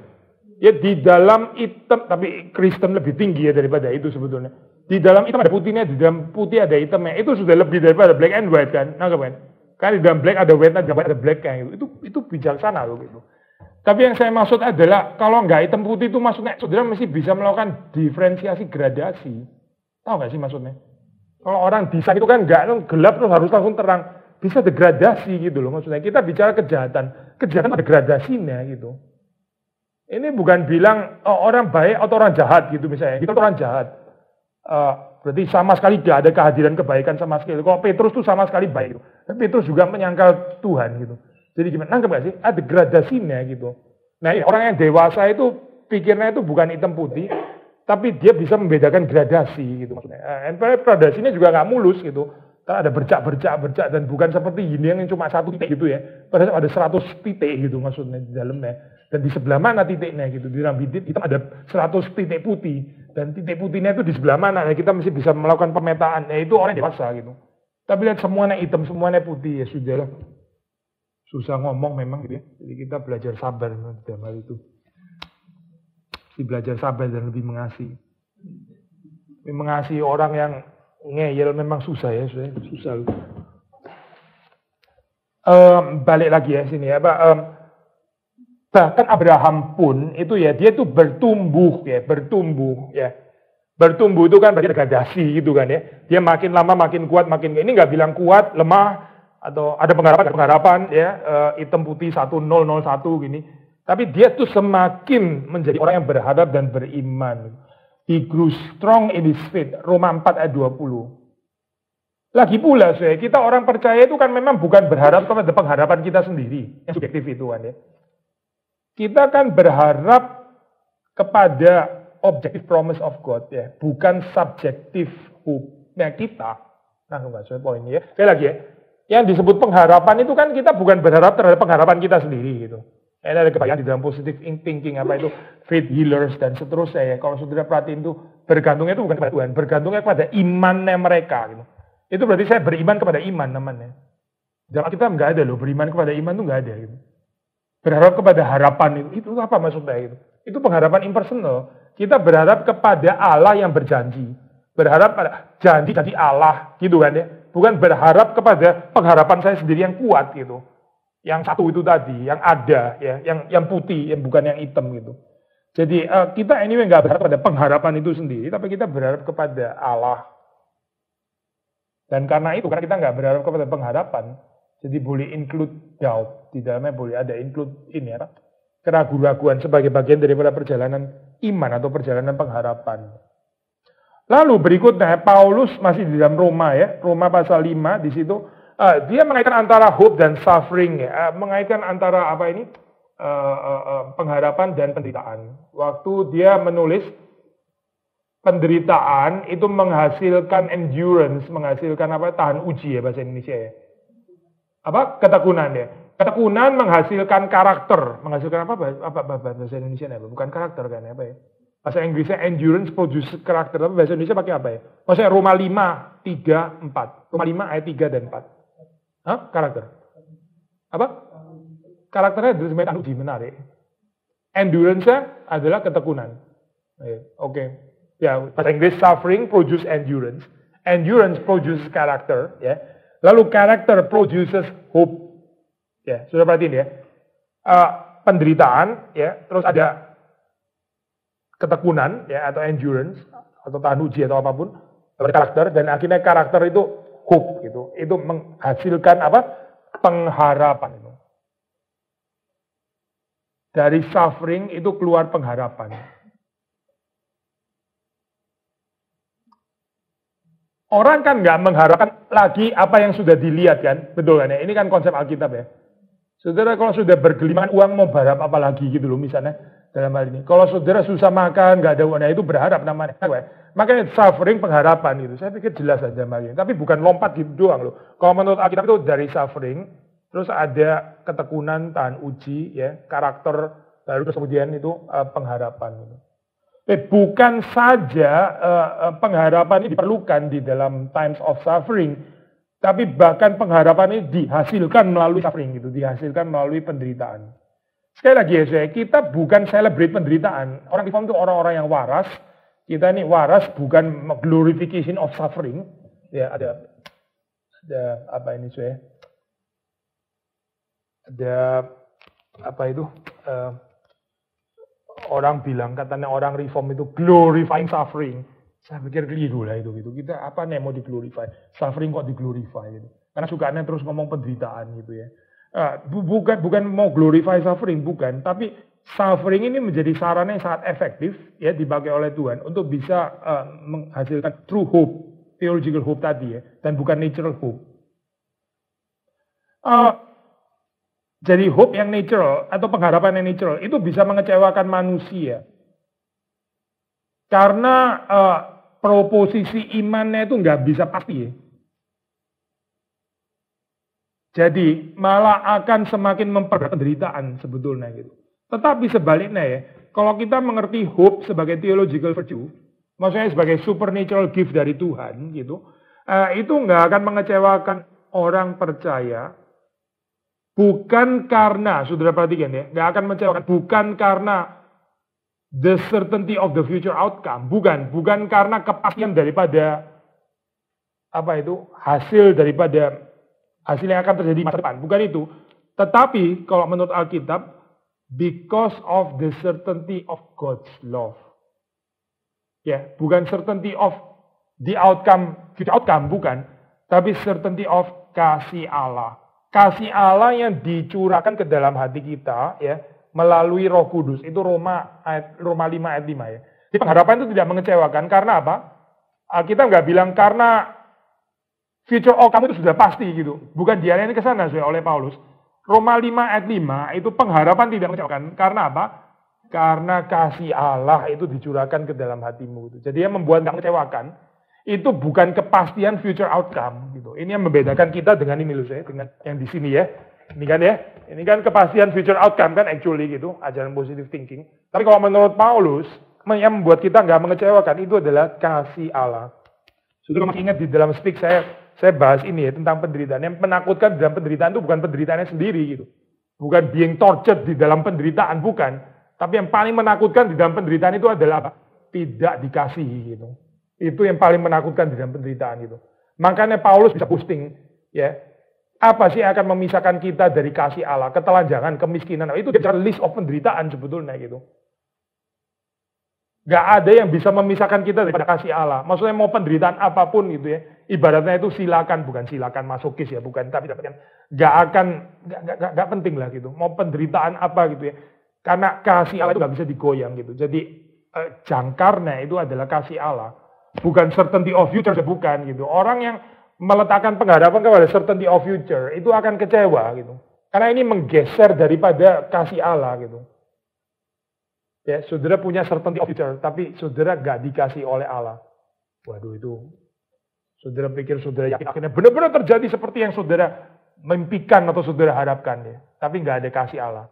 Ya di dalam hitam, tapi Kristen lebih tinggi ya daripada itu sebetulnya. Di dalam hitam ada putihnya, di dalam putih ada hitamnya. Itu sudah lebih daripada black and white kan, nggak kan? Kan di dalam black ada white, ada white, ada black kan. Itu itu bijaksana loh gitu. Tapi yang saya maksud adalah kalau nggak hitam putih itu maksudnya saudara mesti bisa melakukan diferensiasi gradasi. Tahu nggak sih maksudnya? Kalau orang desain itu kan nggak gelap terus harus langsung terang. Bisa degradasi gitu loh maksudnya. Kita bicara kejahatan. Kejahatan ada gradasinya gitu. Ini bukan bilang oh, orang baik atau orang jahat gitu misalnya. Kita orang jahat. Uh, berarti sama sekali tidak ada kehadiran kebaikan sama sekali. Kalau Petrus itu sama sekali baik. Dan Petrus juga menyangkal Tuhan gitu. Jadi gimana? Nangkep gak sih? Ada gradasinya gitu. Nah orang yang dewasa itu pikirnya itu bukan hitam putih, tapi dia bisa membedakan gradasi gitu maksudnya. Nah, gradasinya juga nggak mulus gitu. Kan ada bercak-bercak, bercak dan bukan seperti ini yang cuma satu titik gitu ya. Padahal ada seratus titik gitu maksudnya di dalamnya. Dan di sebelah mana titiknya gitu. Di dalam bidit itu ada seratus titik putih. Dan titik putihnya itu di sebelah mana. Nah, kita mesti bisa melakukan pemetaan. Ya itu orang dewasa gitu. Tapi lihat semuanya hitam, semuanya putih ya sudah susah ngomong memang gitu ya. Jadi kita belajar sabar dalam hal itu. Si belajar sabar dan lebih mengasihi. Mengasihi orang yang ngeyel memang susah ya, susah. susah. Um, balik lagi ya sini ya, Pak. Um, bahkan Abraham pun itu ya dia itu bertumbuh ya, bertumbuh ya. Bertumbuh itu kan berarti degradasi gitu kan ya. Dia makin lama makin kuat, makin ini nggak bilang kuat, lemah, atau ada pengharapan, ada pengharapan ya uh, hitam putih 1001 gini. Tapi dia tuh semakin menjadi orang yang berhadap dan beriman. He grew strong in his faith. Roma 4 ayat 20. Lagi pula saya, kita orang percaya itu kan memang bukan berharap kepada pengharapan kita sendiri. Yang subjektif itu kan ya. Kita kan berharap kepada objective promise of God ya. Bukan subjektif hope-nya kita. Nah, enggak sesuai poin ini ya. Sekali lagi ya yang disebut pengharapan itu kan kita bukan berharap terhadap pengharapan kita sendiri gitu. Ini ada kebanyakan di dalam positive thinking apa itu faith healers dan seterusnya ya. Kalau sudah perhatiin itu bergantungnya itu bukan kepada Tuhan, bergantungnya kepada imannya mereka gitu. Itu berarti saya beriman kepada iman namanya. Dalam kita nggak ada loh beriman kepada iman itu nggak ada gitu. Berharap kepada harapan itu, itu apa maksudnya itu? Itu pengharapan impersonal. Kita berharap kepada Allah yang berjanji. Berharap pada janji-janji Allah gitu kan ya bukan berharap kepada pengharapan saya sendiri yang kuat gitu. Yang satu itu tadi, yang ada ya, yang yang putih, yang bukan yang hitam gitu. Jadi uh, kita anyway nggak berharap pada pengharapan itu sendiri, tapi kita berharap kepada Allah. Dan karena itu, karena kita nggak berharap kepada pengharapan, Jadi boleh include doubt. Di dalamnya boleh ada include ini apa? Keraguan-raguan sebagai bagian daripada perjalanan iman atau perjalanan pengharapan. Lalu berikutnya Paulus masih di dalam Roma ya, Roma pasal 5 di situ uh, dia mengaitkan antara hope dan suffering ya, uh, mengaitkan antara apa ini uh, uh, uh, pengharapan dan penderitaan. Waktu dia menulis penderitaan itu menghasilkan endurance, menghasilkan apa? tahan uji ya bahasa Indonesia ya. Apa? ketekunan ya. Ketekunan menghasilkan karakter, menghasilkan apa? Apa, apa bahasa Indonesia ya? Bukan karakter kan apa ya? Bahasa Inggrisnya endurance produce karakter, tapi bahasa Indonesia pakai apa ya? Maksudnya Roma 5, 3, 4. Roma 5 ayat 3 dan 4. Hah? Karakter. Apa? Karakternya sebenarnya uji menarik. endurance adalah ketekunan. Oke. Okay. Ya, bahasa Inggris suffering produce endurance. Endurance produces character, ya. Lalu character produces hope. Ya, sudah perhatiin ya. Uh, penderitaan, ya, terus ada ketekunan, ya, atau endurance, atau tahan uji atau apa pun, karakter, dan akhirnya karakter itu hope, gitu. Itu menghasilkan apa? Pengharapan itu. Dari suffering itu keluar pengharapan. Orang kan nggak mengharapkan lagi apa yang sudah dilihat kan, betul kan ya? Ini kan konsep Alkitab ya. Saudara kalau sudah bergelimangan uang mau berharap apa lagi gitu loh misalnya dalam hal ini. Kalau saudara susah makan, nggak ada uang, nah itu berharap namanya. Makanya suffering pengharapan itu. Saya pikir jelas saja ini. Tapi bukan lompat gitu doang loh. Kalau menurut Alkitab itu dari suffering, terus ada ketekunan, tahan uji, ya karakter, baru terus kemudian itu uh, pengharapan. Gitu. Eh, bukan saja uh, pengharapan ini diperlukan di dalam times of suffering, tapi bahkan pengharapan ini dihasilkan melalui suffering gitu, dihasilkan melalui penderitaan. Sekali lagi ya saya, kita bukan celebrate penderitaan. Orang Islam itu orang-orang yang waras. Kita ini waras bukan glorification of suffering. Ya ada ada apa ini saya? Ada apa itu? Uh, orang bilang katanya orang reform itu glorifying suffering. Saya pikir keliru lah itu gitu. Kita apa nih mau diglorify? Suffering kok diglorify gitu. Karena sukaannya terus ngomong penderitaan gitu ya. Uh, bukan bukan mau glorify suffering bukan, tapi suffering ini menjadi sarana yang sangat efektif ya dipakai oleh Tuhan untuk bisa uh, menghasilkan true hope, theological hope tadi ya, dan bukan natural hope. Uh, jadi hope yang natural atau pengharapan yang natural itu bisa mengecewakan manusia. Karena uh, proposisi imannya itu nggak bisa pasti ya. Jadi malah akan semakin memperberat penderitaan sebetulnya gitu. Tetapi sebaliknya ya, kalau kita mengerti hope sebagai theological virtue, maksudnya sebagai supernatural gift dari Tuhan gitu, uh, itu nggak akan mengecewakan orang percaya Bukan karena, saudara perhatikan ya, nggak akan mengecewakan. Bukan karena the certainty of the future outcome. Bukan, bukan karena kepastian daripada apa itu hasil daripada hasil yang akan terjadi masa depan. Bukan itu. Tetapi kalau menurut Alkitab, because of the certainty of God's love. Ya, bukan certainty of the outcome, future outcome, bukan. Tapi certainty of kasih Allah kasih Allah yang dicurahkan ke dalam hati kita ya melalui Roh Kudus. Itu Roma ayat Roma 5 ayat 5 ya. Jadi pengharapan itu tidak mengecewakan karena apa? Kita nggak bilang karena future outcome itu sudah pasti gitu. Bukan dia ke sana oleh Paulus. Roma 5 ayat 5 itu pengharapan tidak mengecewakan. Karena apa? Karena kasih Allah itu dicurahkan ke dalam hatimu. Jadi yang membuat nggak mengecewakan itu bukan kepastian future outcome gitu. Ini yang membedakan kita dengan ini loh saya dengan yang di sini ya. Ini kan ya, ini kan kepastian future outcome kan actually gitu, ajaran positive thinking. Tapi kalau menurut Paulus, yang membuat kita nggak mengecewakan itu adalah kasih Allah. Sudah masih ingat di dalam speak saya saya bahas ini ya tentang penderitaan. Yang menakutkan dalam penderitaan itu bukan penderitaannya sendiri gitu. Bukan being tortured di dalam penderitaan, bukan. Tapi yang paling menakutkan di dalam penderitaan itu adalah apa? Tidak dikasihi gitu. Itu yang paling menakutkan di dalam penderitaan itu. Makanya Paulus bisa posting, ya. Apa sih yang akan memisahkan kita dari kasih Allah, ketelanjangan, kemiskinan. Itu dia list of penderitaan sebetulnya gitu. Gak ada yang bisa memisahkan kita daripada kasih Allah. Maksudnya mau penderitaan apa pun gitu ya. Ibaratnya itu silakan, bukan silakan masukis ya, bukan. Tapi tapi gak akan, gak, gak, gak, gak penting lah gitu. Mau penderitaan apa gitu ya. Karena kasih Allah itu gak bisa digoyang gitu. Jadi eh, jangkarnya itu adalah kasih Allah. Bukan certainty of future, bukan gitu. Orang yang meletakkan pengharapan kepada certainty of future itu akan kecewa gitu. Karena ini menggeser daripada kasih Allah gitu. Ya, saudara punya certainty of future, tapi saudara gak dikasih oleh Allah. Waduh itu, saudara pikir saudara yakin akhirnya benar-benar terjadi seperti yang saudara mimpikan atau saudara harapkan ya. Tapi gak ada kasih Allah.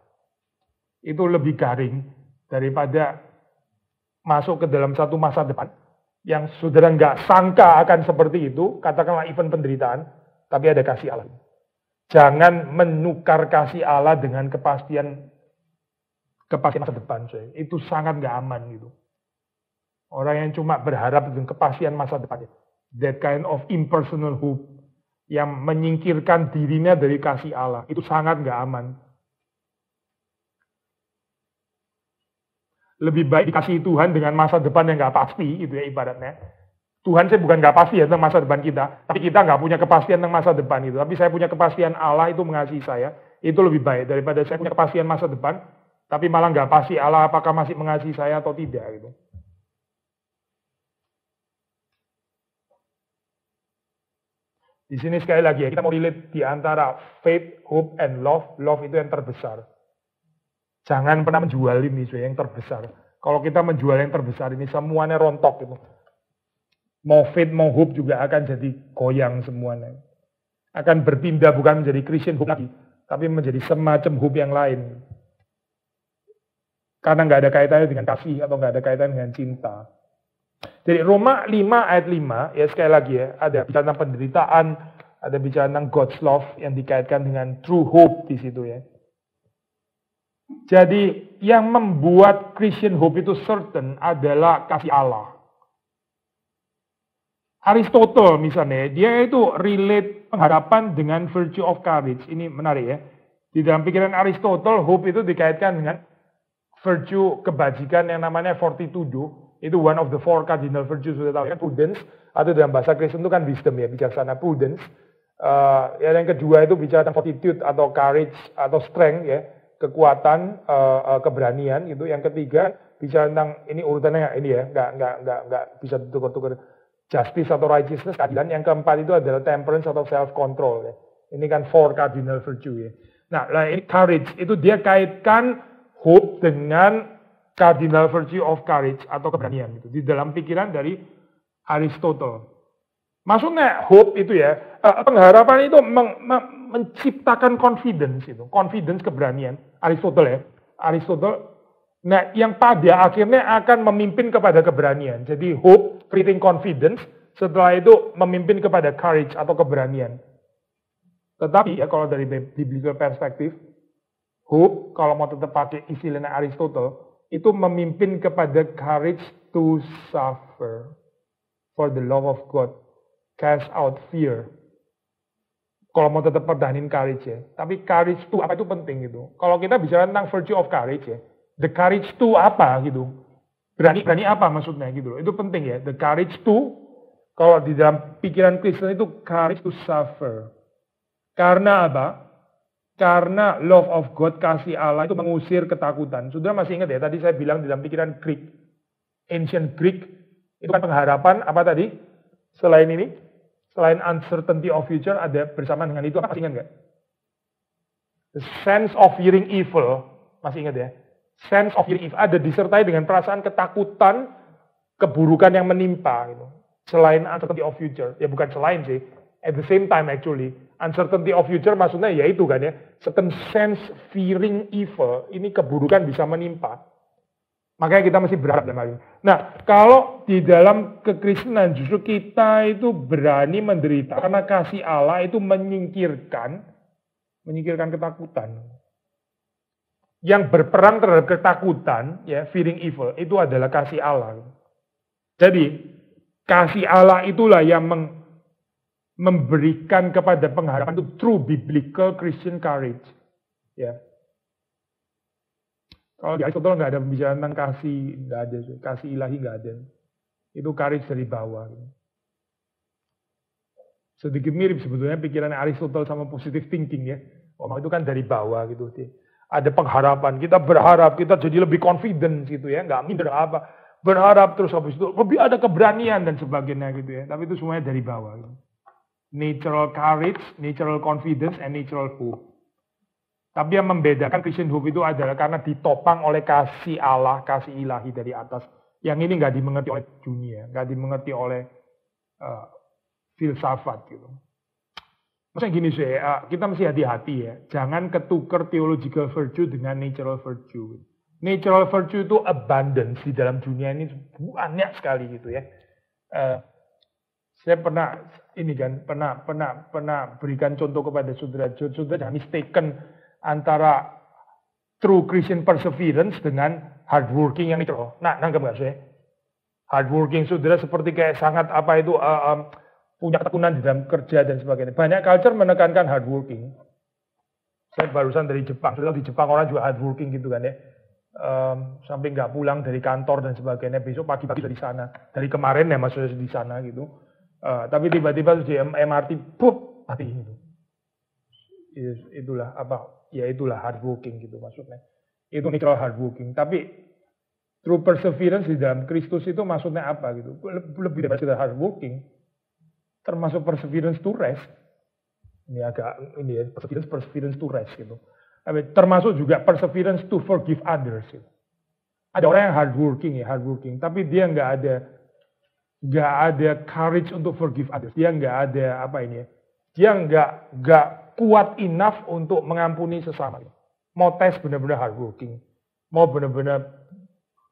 Itu lebih garing daripada masuk ke dalam satu masa depan yang saudara nggak sangka akan seperti itu, katakanlah event penderitaan, tapi ada kasih Allah. Jangan menukar kasih Allah dengan kepastian kepastian masa depan coy. Itu sangat nggak aman gitu. Orang yang cuma berharap dengan kepastian masa depan. That kind of impersonal hope yang menyingkirkan dirinya dari kasih Allah. Itu sangat nggak aman. Lebih baik dikasih Tuhan dengan masa depan yang nggak pasti gitu ya ibaratnya. Tuhan saya bukan nggak pasti ya tentang masa depan kita, tapi kita nggak punya kepastian tentang masa depan itu. Tapi saya punya kepastian Allah itu mengasihi saya, itu lebih baik daripada saya punya kepastian masa depan, tapi malah nggak pasti Allah apakah masih mengasihi saya atau tidak gitu. Di sini sekali lagi ya, kita mau relate di antara faith, hope, and love. Love itu yang terbesar. Jangan pernah menjual ini so, yang terbesar. Kalau kita menjual yang terbesar ini semuanya rontok gitu. Mau faith, mau hope juga akan jadi goyang semuanya. Akan berpindah bukan menjadi Christian hope lagi, tapi menjadi semacam hope yang lain. Karena nggak ada kaitannya dengan kasih atau nggak ada kaitannya dengan cinta. Jadi Roma 5 ayat 5, ya sekali lagi ya, ada bicara tentang penderitaan, ada bicara tentang God's love yang dikaitkan dengan true hope di situ ya. Jadi yang membuat Christian hope itu certain adalah kasih Allah. Aristotle misalnya, dia itu relate pengharapan dengan virtue of courage. Ini menarik ya. Di dalam pikiran Aristotle, hope itu dikaitkan dengan virtue kebajikan yang namanya fortitudo itu one of the four cardinal virtues sudah tahu kan prudence. Atau dalam bahasa Kristen itu kan wisdom ya bijaksana prudence. Uh, ya yang kedua itu bicara tentang fortitude atau courage atau strength ya kekuatan uh, uh, keberanian itu yang ketiga bicara tentang ini urutannya ini ya nggak nggak nggak nggak bisa tukar-tukar justice atau righteousness keadilan. Yang keempat itu adalah temperance atau self control ya. Ini kan four cardinal virtue ya. Nah ini courage. Itu dia kaitkan hope dengan cardinal virtue of courage atau keberanian gitu di dalam pikiran dari Aristotle. Maksudnya hope itu ya eh, pengharapan itu meng, meng, menciptakan confidence itu, confidence keberanian Aristotle ya. Aristotle nah yang pada akhirnya akan memimpin kepada keberanian. Jadi hope creating confidence setelah itu memimpin kepada courage atau keberanian. Tetapi ya kalau dari biblical perspektif Hope, kalau mau tetap pakai istilahnya Aristotle, itu memimpin kepada courage to suffer for the love of God. Cast out fear. Kalau mau tetap pertahanin courage ya. Tapi courage to apa itu penting gitu. Kalau kita bicara tentang virtue of courage ya. The courage to apa gitu. Berani, berani apa maksudnya gitu. Itu penting ya. The courage to, kalau di dalam pikiran Kristen itu courage to suffer. Karena apa? Karena love of God, kasih Allah itu mengusir ketakutan. Sudah masih ingat ya, tadi saya bilang di dalam pikiran Greek. Ancient Greek, itu kan pengharapan, apa tadi? Selain ini, selain uncertainty of future, ada bersamaan dengan itu, apa masih ingat nggak? The sense of fearing evil, masih ingat ya? Sense of fearing evil, ada disertai dengan perasaan ketakutan, keburukan yang menimpa. Gitu. Selain uncertainty of future, ya bukan selain sih, at the same time actually, uncertainty of future maksudnya ya itu kan ya, certain sense fearing evil, ini keburukan bisa menimpa. Makanya kita masih berharap hal ini. Nah, kalau di dalam kekristenan justru kita itu berani menderita karena kasih Allah itu menyingkirkan menyingkirkan ketakutan. Yang berperang terhadap ketakutan, ya, fearing evil, itu adalah kasih Allah. Jadi, kasih Allah itulah yang memberikan kepada pengharapan itu true biblical Christian courage. Ya. Kalau di Aristotle nggak ada pembicaraan tentang kasih, nggak ada. Kasih ilahi nggak ada. Itu karis dari bawah. Sedikit mirip sebetulnya pikiran Aristotle sama positive thinking ya. Oh, itu kan dari bawah gitu. Ada pengharapan, kita berharap, kita jadi lebih confident gitu ya. Nggak minder apa. Berharap terus habis itu lebih ada keberanian dan sebagainya gitu ya. Tapi itu semuanya dari bawah. Gitu. Natural courage, natural confidence, and natural hope. Tapi yang membedakan Christian hope itu adalah karena ditopang oleh kasih Allah, kasih ilahi dari atas. Yang ini nggak dimengerti oleh dunia, nggak dimengerti oleh uh, filsafat gitu. Maksudnya gini sih, uh, kita mesti hati-hati ya. Jangan ketukar theological virtue dengan natural virtue. Natural virtue itu abundance di dalam dunia ini banyak sekali gitu ya. Uh, saya pernah ini kan pernah pernah pernah berikan contoh kepada saudara saudara jangan mistaken antara true Christian perseverance dengan hardworking yang itu. Nah, nangkep gak sih? Hardworking saudara seperti kayak sangat apa itu uh, um, punya ketekunan di dalam kerja dan sebagainya. Banyak culture menekankan hardworking. Saya barusan dari Jepang, saudara di Jepang orang juga hardworking gitu kan ya. Um, sampai nggak pulang dari kantor dan sebagainya. Besok pagi-pagi dari sana. Dari kemarin ya maksudnya di sana gitu. Uh, tapi tiba-tiba di MRT, pup, mati gitu. Itulah apa ya itulah hard working gitu maksudnya. Itu natural hard working. Tapi true perseverance di dalam Kristus itu maksudnya apa gitu? Lebih dari sekedar hard working. Termasuk perseverance to rest. Ini agak ini ya, perseverance perseverance to rest gitu. Tapi termasuk juga perseverance to forgive others gitu. Ada orang yang hard working ya, hard working, tapi dia nggak ada nggak ada courage untuk forgive others. Dia nggak ada apa ini ya. Dia nggak nggak kuat enough untuk mengampuni sesama. Mau tes benar-benar hardworking. Mau benar-benar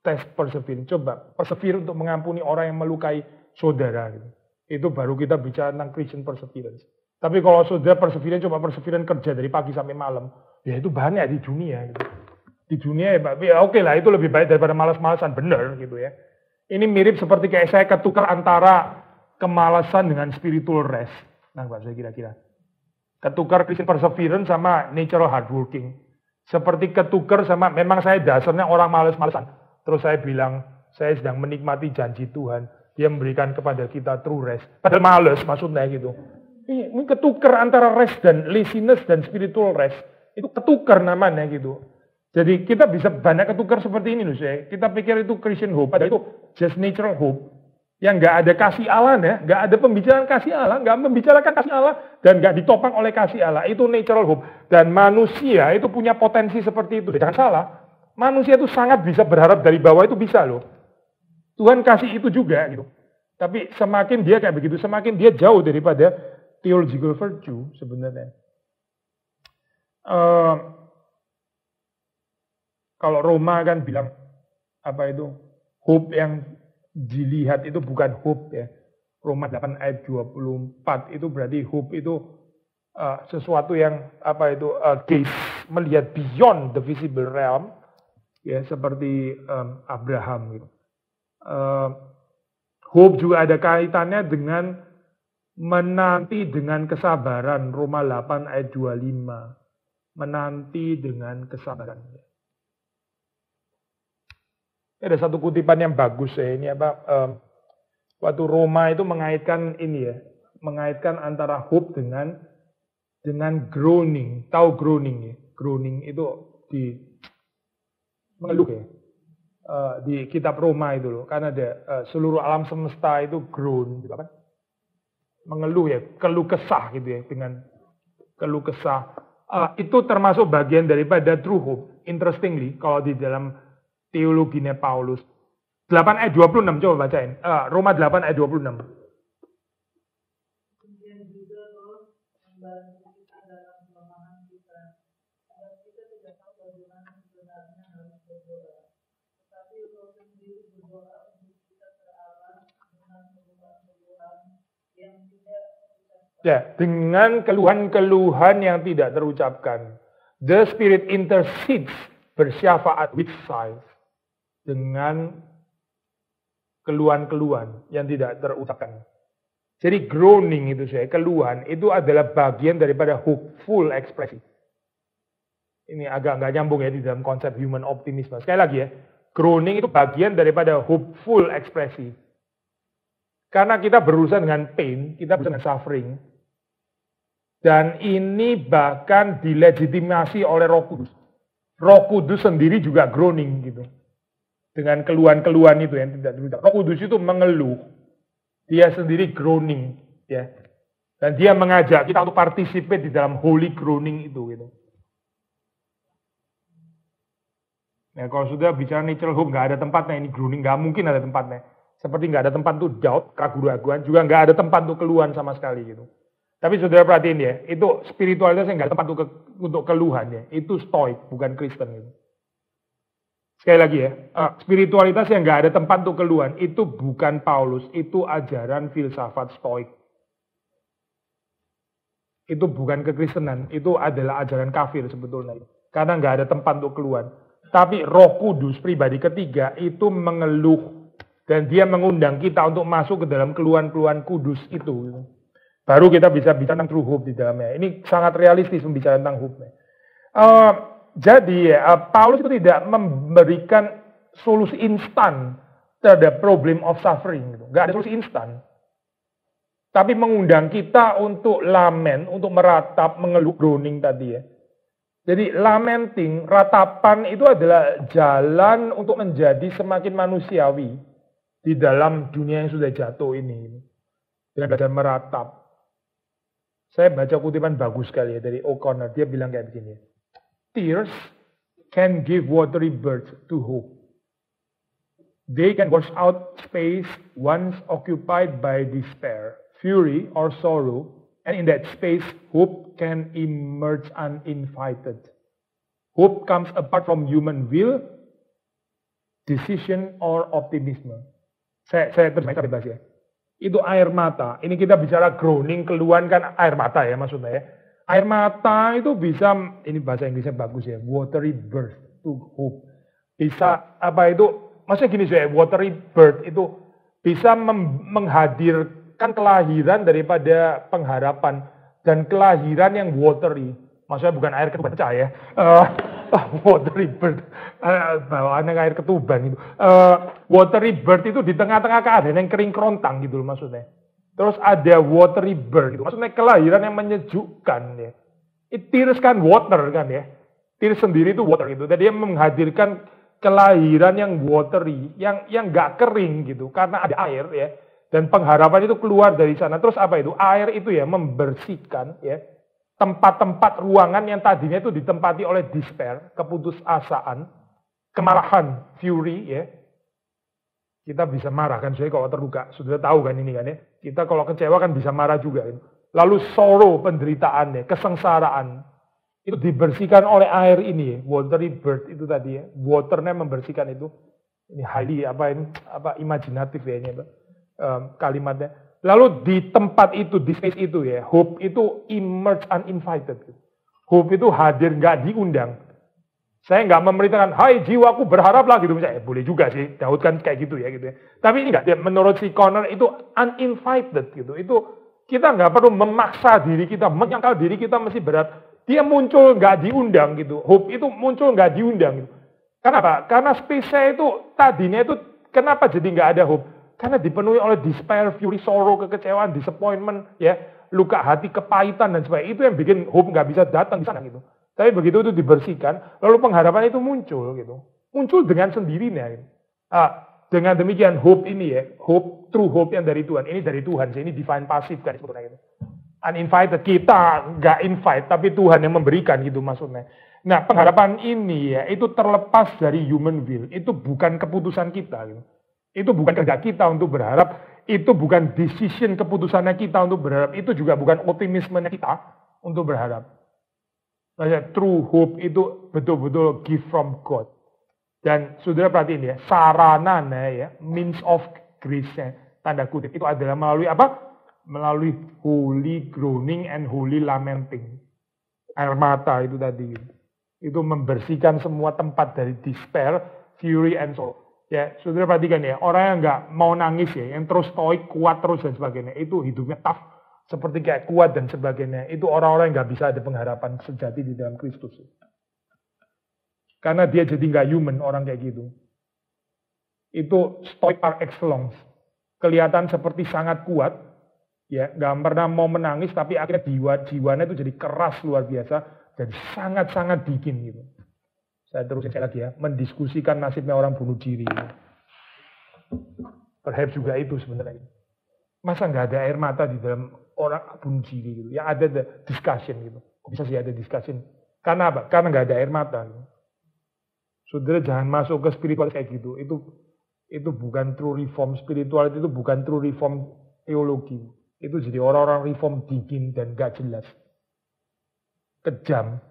tes perseverance. Coba persevere untuk mengampuni orang yang melukai saudara. Gitu. Itu baru kita bicara tentang Christian perseverance. Tapi kalau saudara perseverance coba perseverance kerja dari pagi sampai malam, ya itu banyak di dunia. Gitu. Di dunia ya, ya oke okay lah itu lebih baik daripada malas-malasan benar gitu ya. Ini mirip seperti kayak saya ketukar antara kemalasan dengan spiritual rest. Nah, Pak, saya kira-kira. Ketukar Christian perseverance sama natural hardworking. Seperti ketukar sama, memang saya dasarnya orang males-malesan. Terus saya bilang, saya sedang menikmati janji Tuhan. Dia memberikan kepada kita true rest. Padahal males maksudnya gitu. Ini ketukar antara rest dan laziness dan spiritual rest. Itu ketukar namanya gitu. Jadi kita bisa banyak ketukar seperti ini loh saya. Kita pikir itu Christian hope, padahal itu just natural hope yang nggak ada kasih Allah ya, nggak ada pembicaraan kasih Allah, nggak membicarakan kasih Allah dan nggak ditopang oleh kasih Allah. Itu natural hope. Dan manusia itu punya potensi seperti itu. Jangan salah, manusia itu sangat bisa berharap dari bawah itu bisa loh. Tuhan kasih itu juga gitu. Tapi semakin dia kayak begitu, semakin dia jauh daripada theological virtue sebenarnya. Uh, kalau Roma kan bilang apa itu hope yang dilihat itu bukan hope ya. Roma 8 ayat 24 itu berarti hope itu uh, sesuatu yang apa itu uh, gaze melihat beyond the visible realm ya seperti um, Abraham gitu. Uh, hope juga ada kaitannya dengan menanti dengan kesabaran Roma 8 ayat 25 menanti dengan kesabaran ada satu kutipan yang bagus ya ini apa um, waktu Roma itu mengaitkan ini ya mengaitkan antara hope dengan dengan groaning. Tahu groaning ya? Groaning itu di mengeluh ya? Uh, di kitab Roma itu loh. Karena ada uh, seluruh alam semesta itu groan gitu kan mengeluh ya keluh kesah gitu ya dengan keluh kesah. Uh, itu termasuk bagian daripada true hope. Interestingly kalau di dalam teologinya Paulus. 8 ayat 26 coba bacain. Uh, Roma 8 ayat 26. Ya, dengan keluhan-keluhan yang tidak terucapkan. The Spirit intercedes bersyafaat with sighs dengan keluhan-keluhan yang tidak terucapkan. Jadi groaning itu saya, keluhan itu adalah bagian daripada hopeful ekspresi. ini agak nggak nyambung ya di dalam konsep human optimism. Sekali lagi ya, groaning itu bagian daripada hopeful ekspresi. Karena kita berurusan dengan pain, kita berurusan dengan suffering. Dan ini bahkan dilegitimasi oleh Roh Kudus. Roh Kudus sendiri juga groaning gitu. Dengan keluhan-keluhan itu yang tidak tidak. Roh Kudus itu mengeluh. Dia sendiri groaning ya. Dan dia mengajak kita untuk participate di dalam holy groaning itu gitu. Ya, kalau sudah bicara natural hope, nggak ada tempatnya ini groaning, nggak mungkin ada tempatnya. Seperti nggak ada tempat untuk doubt, keraguan-keraguan, juga nggak ada tempat untuk keluhan sama sekali gitu. Tapi saudara perhatiin ya, itu spiritualitasnya nggak tempat untuk, untuk keluhan ya. Itu stoik, bukan Kristen gitu. Sekali lagi ya, uh, spiritualitas yang nggak ada tempat untuk keluhan, itu bukan Paulus, itu ajaran filsafat stoik. Itu bukan kekristenan, itu adalah ajaran kafir sebetulnya. Karena nggak ada tempat untuk keluhan. Tapi roh kudus pribadi ketiga itu mengeluh. Dan dia mengundang kita untuk masuk ke dalam keluhan-keluhan kudus itu. Baru kita bisa bicara tentang true hope di dalamnya. Ini sangat realistis membicara tentang hope. Uh, jadi uh, Paulus itu tidak memberikan solusi instan terhadap problem of suffering. Gitu. Gak ada solusi instan. Tapi mengundang kita untuk lamen, untuk meratap, mengeluh groaning tadi ya. Jadi lamenting, ratapan itu adalah jalan untuk menjadi semakin manusiawi di dalam dunia yang sudah jatuh ini. Dengan belajar meratap. Saya baca kutipan bagus sekali ya dari O'Connor. Dia bilang kayak begini. Tears can give watery birth to hope. They can wash out space once occupied by despair, fury, or sorrow And in that space, hope can emerge uninvited. Hope comes apart from human will, decision, or optimism. Saya, saya terjemahkan bebas ya. Itu air mata. Ini kita bicara groaning, keluhan kan air mata ya maksudnya ya. Air mata itu bisa, ini bahasa Inggrisnya bagus ya, watery birth to hope. Bisa apa itu, maksudnya gini sih, watery birth itu bisa menghadirkan kan kelahiran daripada pengharapan dan kelahiran yang watery. Maksudnya bukan air ketuban ya. Uh, watery bird. Uh, bawaan air ketuban itu. Uh, watery bird itu di tengah-tengah keadaan yang kering kerontang gitu loh maksudnya. Terus ada watery bird itu. Maksudnya kelahiran yang menyejukkan ya. It tears kan water kan ya. Tears sendiri itu water itu. Jadi dia menghadirkan kelahiran yang watery, yang yang gak kering gitu karena ada air ya dan pengharapan itu keluar dari sana. Terus apa itu? Air itu ya membersihkan ya tempat-tempat ruangan yang tadinya itu ditempati oleh despair, keputusasaan, kemarahan, fury ya. Kita bisa marah kan, saya kalau terluka, sudah tahu kan ini kan ya. Kita kalau kecewa kan bisa marah juga. Kan? Lalu sorrow, penderitaan ya, kesengsaraan. Itu dibersihkan oleh air ini ya, watery bird itu tadi ya. Waternya membersihkan itu. Ini highly apa ini, apa imajinatif ya ini. Um, kalimatnya. Lalu di tempat itu, di space itu ya, hope itu emerge uninvited. Hope itu hadir nggak diundang. Saya nggak memerintahkan, hai jiwaku berharaplah gitu misalnya. Eh, boleh juga sih, Daud kan kayak gitu ya gitu ya. Tapi ini nggak, menurut si Connor itu uninvited gitu. Itu kita nggak perlu memaksa diri kita, menyangkal diri kita mesti berat. Dia muncul nggak diundang gitu. Hope itu muncul nggak diundang gitu. Kenapa? Karena space itu tadinya itu kenapa jadi nggak ada hope? Karena dipenuhi oleh despair, fury, sorrow, kekecewaan, disappointment, ya, luka hati, kepahitan dan sebagainya. Itu yang bikin hope nggak bisa datang di sana gitu. Tapi begitu itu dibersihkan, lalu pengharapan itu muncul gitu. Muncul dengan sendirinya. Gitu. Ah, dengan demikian hope ini ya, hope, true hope yang dari Tuhan. Ini dari Tuhan, ini divine pasif kan sebetulnya gitu. Uninvited, kita nggak invite, tapi Tuhan yang memberikan gitu maksudnya. Nah pengharapan ini ya, itu terlepas dari human will. Itu bukan keputusan kita gitu. Itu bukan kerja kita untuk berharap, itu bukan decision keputusannya kita untuk berharap, itu juga bukan optimismenya kita untuk berharap. Maksudnya, true hope itu betul-betul gift from God. Dan saudara perhatiin ya, sarananya ya, means of grace-nya, tanda kutip, itu adalah melalui apa? Melalui holy groaning and holy lamenting. Air mata itu tadi. Itu membersihkan semua tempat dari despair, fury, and sorrow. Ya, saudara perhatikan ya, orang yang nggak mau nangis ya, yang terus stoik, kuat terus dan sebagainya, itu hidupnya tough, seperti kayak kuat dan sebagainya. Itu orang-orang yang nggak bisa ada pengharapan sejati di dalam Kristus. Karena dia jadi nggak human orang kayak gitu. Itu stoic par excellence. Kelihatan seperti sangat kuat, ya nggak pernah mau menangis, tapi akhirnya jiwa jiwanya itu jadi keras luar biasa dan sangat-sangat dingin gitu. Saya terusin saya lagi ya, mendiskusikan nasibnya orang bunuh diri. Perhaps juga itu sebenarnya. Masa nggak ada air mata di dalam orang bunuh diri gitu? Yang ada the discussion gitu. Kok bisa sih ada discussion? Karena apa? Karena nggak ada air mata. Gitu. Saudara jangan masuk ke spiritual kayak gitu. Itu itu bukan true reform spiritual itu bukan true reform teologi. Itu jadi orang-orang reform dingin dan gak jelas. Kejam.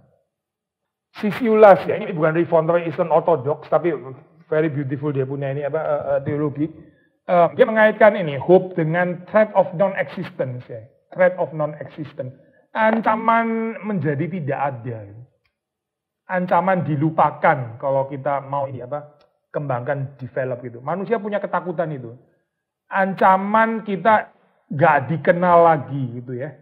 Sisiulas ya, ini bukan reformer Eastern Orthodox, tapi very beautiful dia punya ini apa uh, teologi. Uh, dia mengaitkan ini hope dengan threat of non-existence ya, threat of non-existence. Ancaman menjadi tidak ada. Ancaman dilupakan kalau kita mau ini apa kembangkan, develop gitu. Manusia punya ketakutan itu. Ancaman kita gak dikenal lagi gitu ya.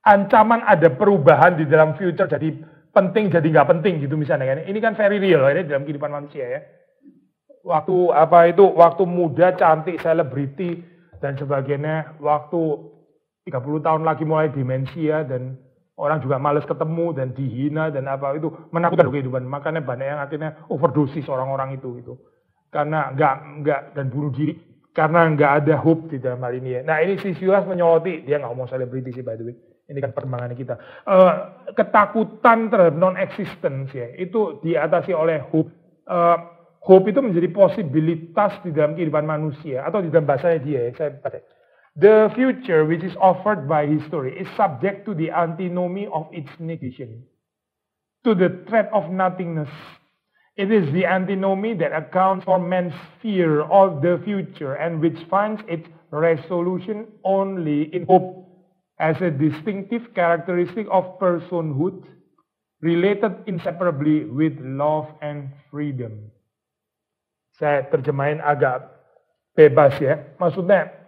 Ancaman ada perubahan di dalam future jadi penting jadi nggak penting gitu misalnya kan. Ini kan very real ini dalam kehidupan manusia ya. Waktu apa itu waktu muda cantik selebriti dan sebagainya waktu 30 tahun lagi mulai demensia dan Orang juga males ketemu dan dihina dan apa itu menakutkan kehidupan. Makanya banyak yang akhirnya overdosis orang-orang itu itu. Karena nggak nggak dan bunuh diri karena nggak ada hope di dalam hal ini ya. Nah ini si Silas menyoroti dia nggak mau selebriti sih by the way. Ini kan perkembangan kita. Uh, ketakutan terhadap non-existence ya itu diatasi oleh hope. Uh, hope itu menjadi posibilitas di dalam kehidupan manusia atau di dalam bahasanya dia ya. Saya baca. The future which is offered by history is subject to the antinomy of its negation, to the threat of nothingness. It is the antinomy that accounts for man's fear of the future and which finds its resolution only in hope as a distinctive characteristic of personhood related inseparably with love and freedom. Saya terjemahin agak bebas ya. Maksudnya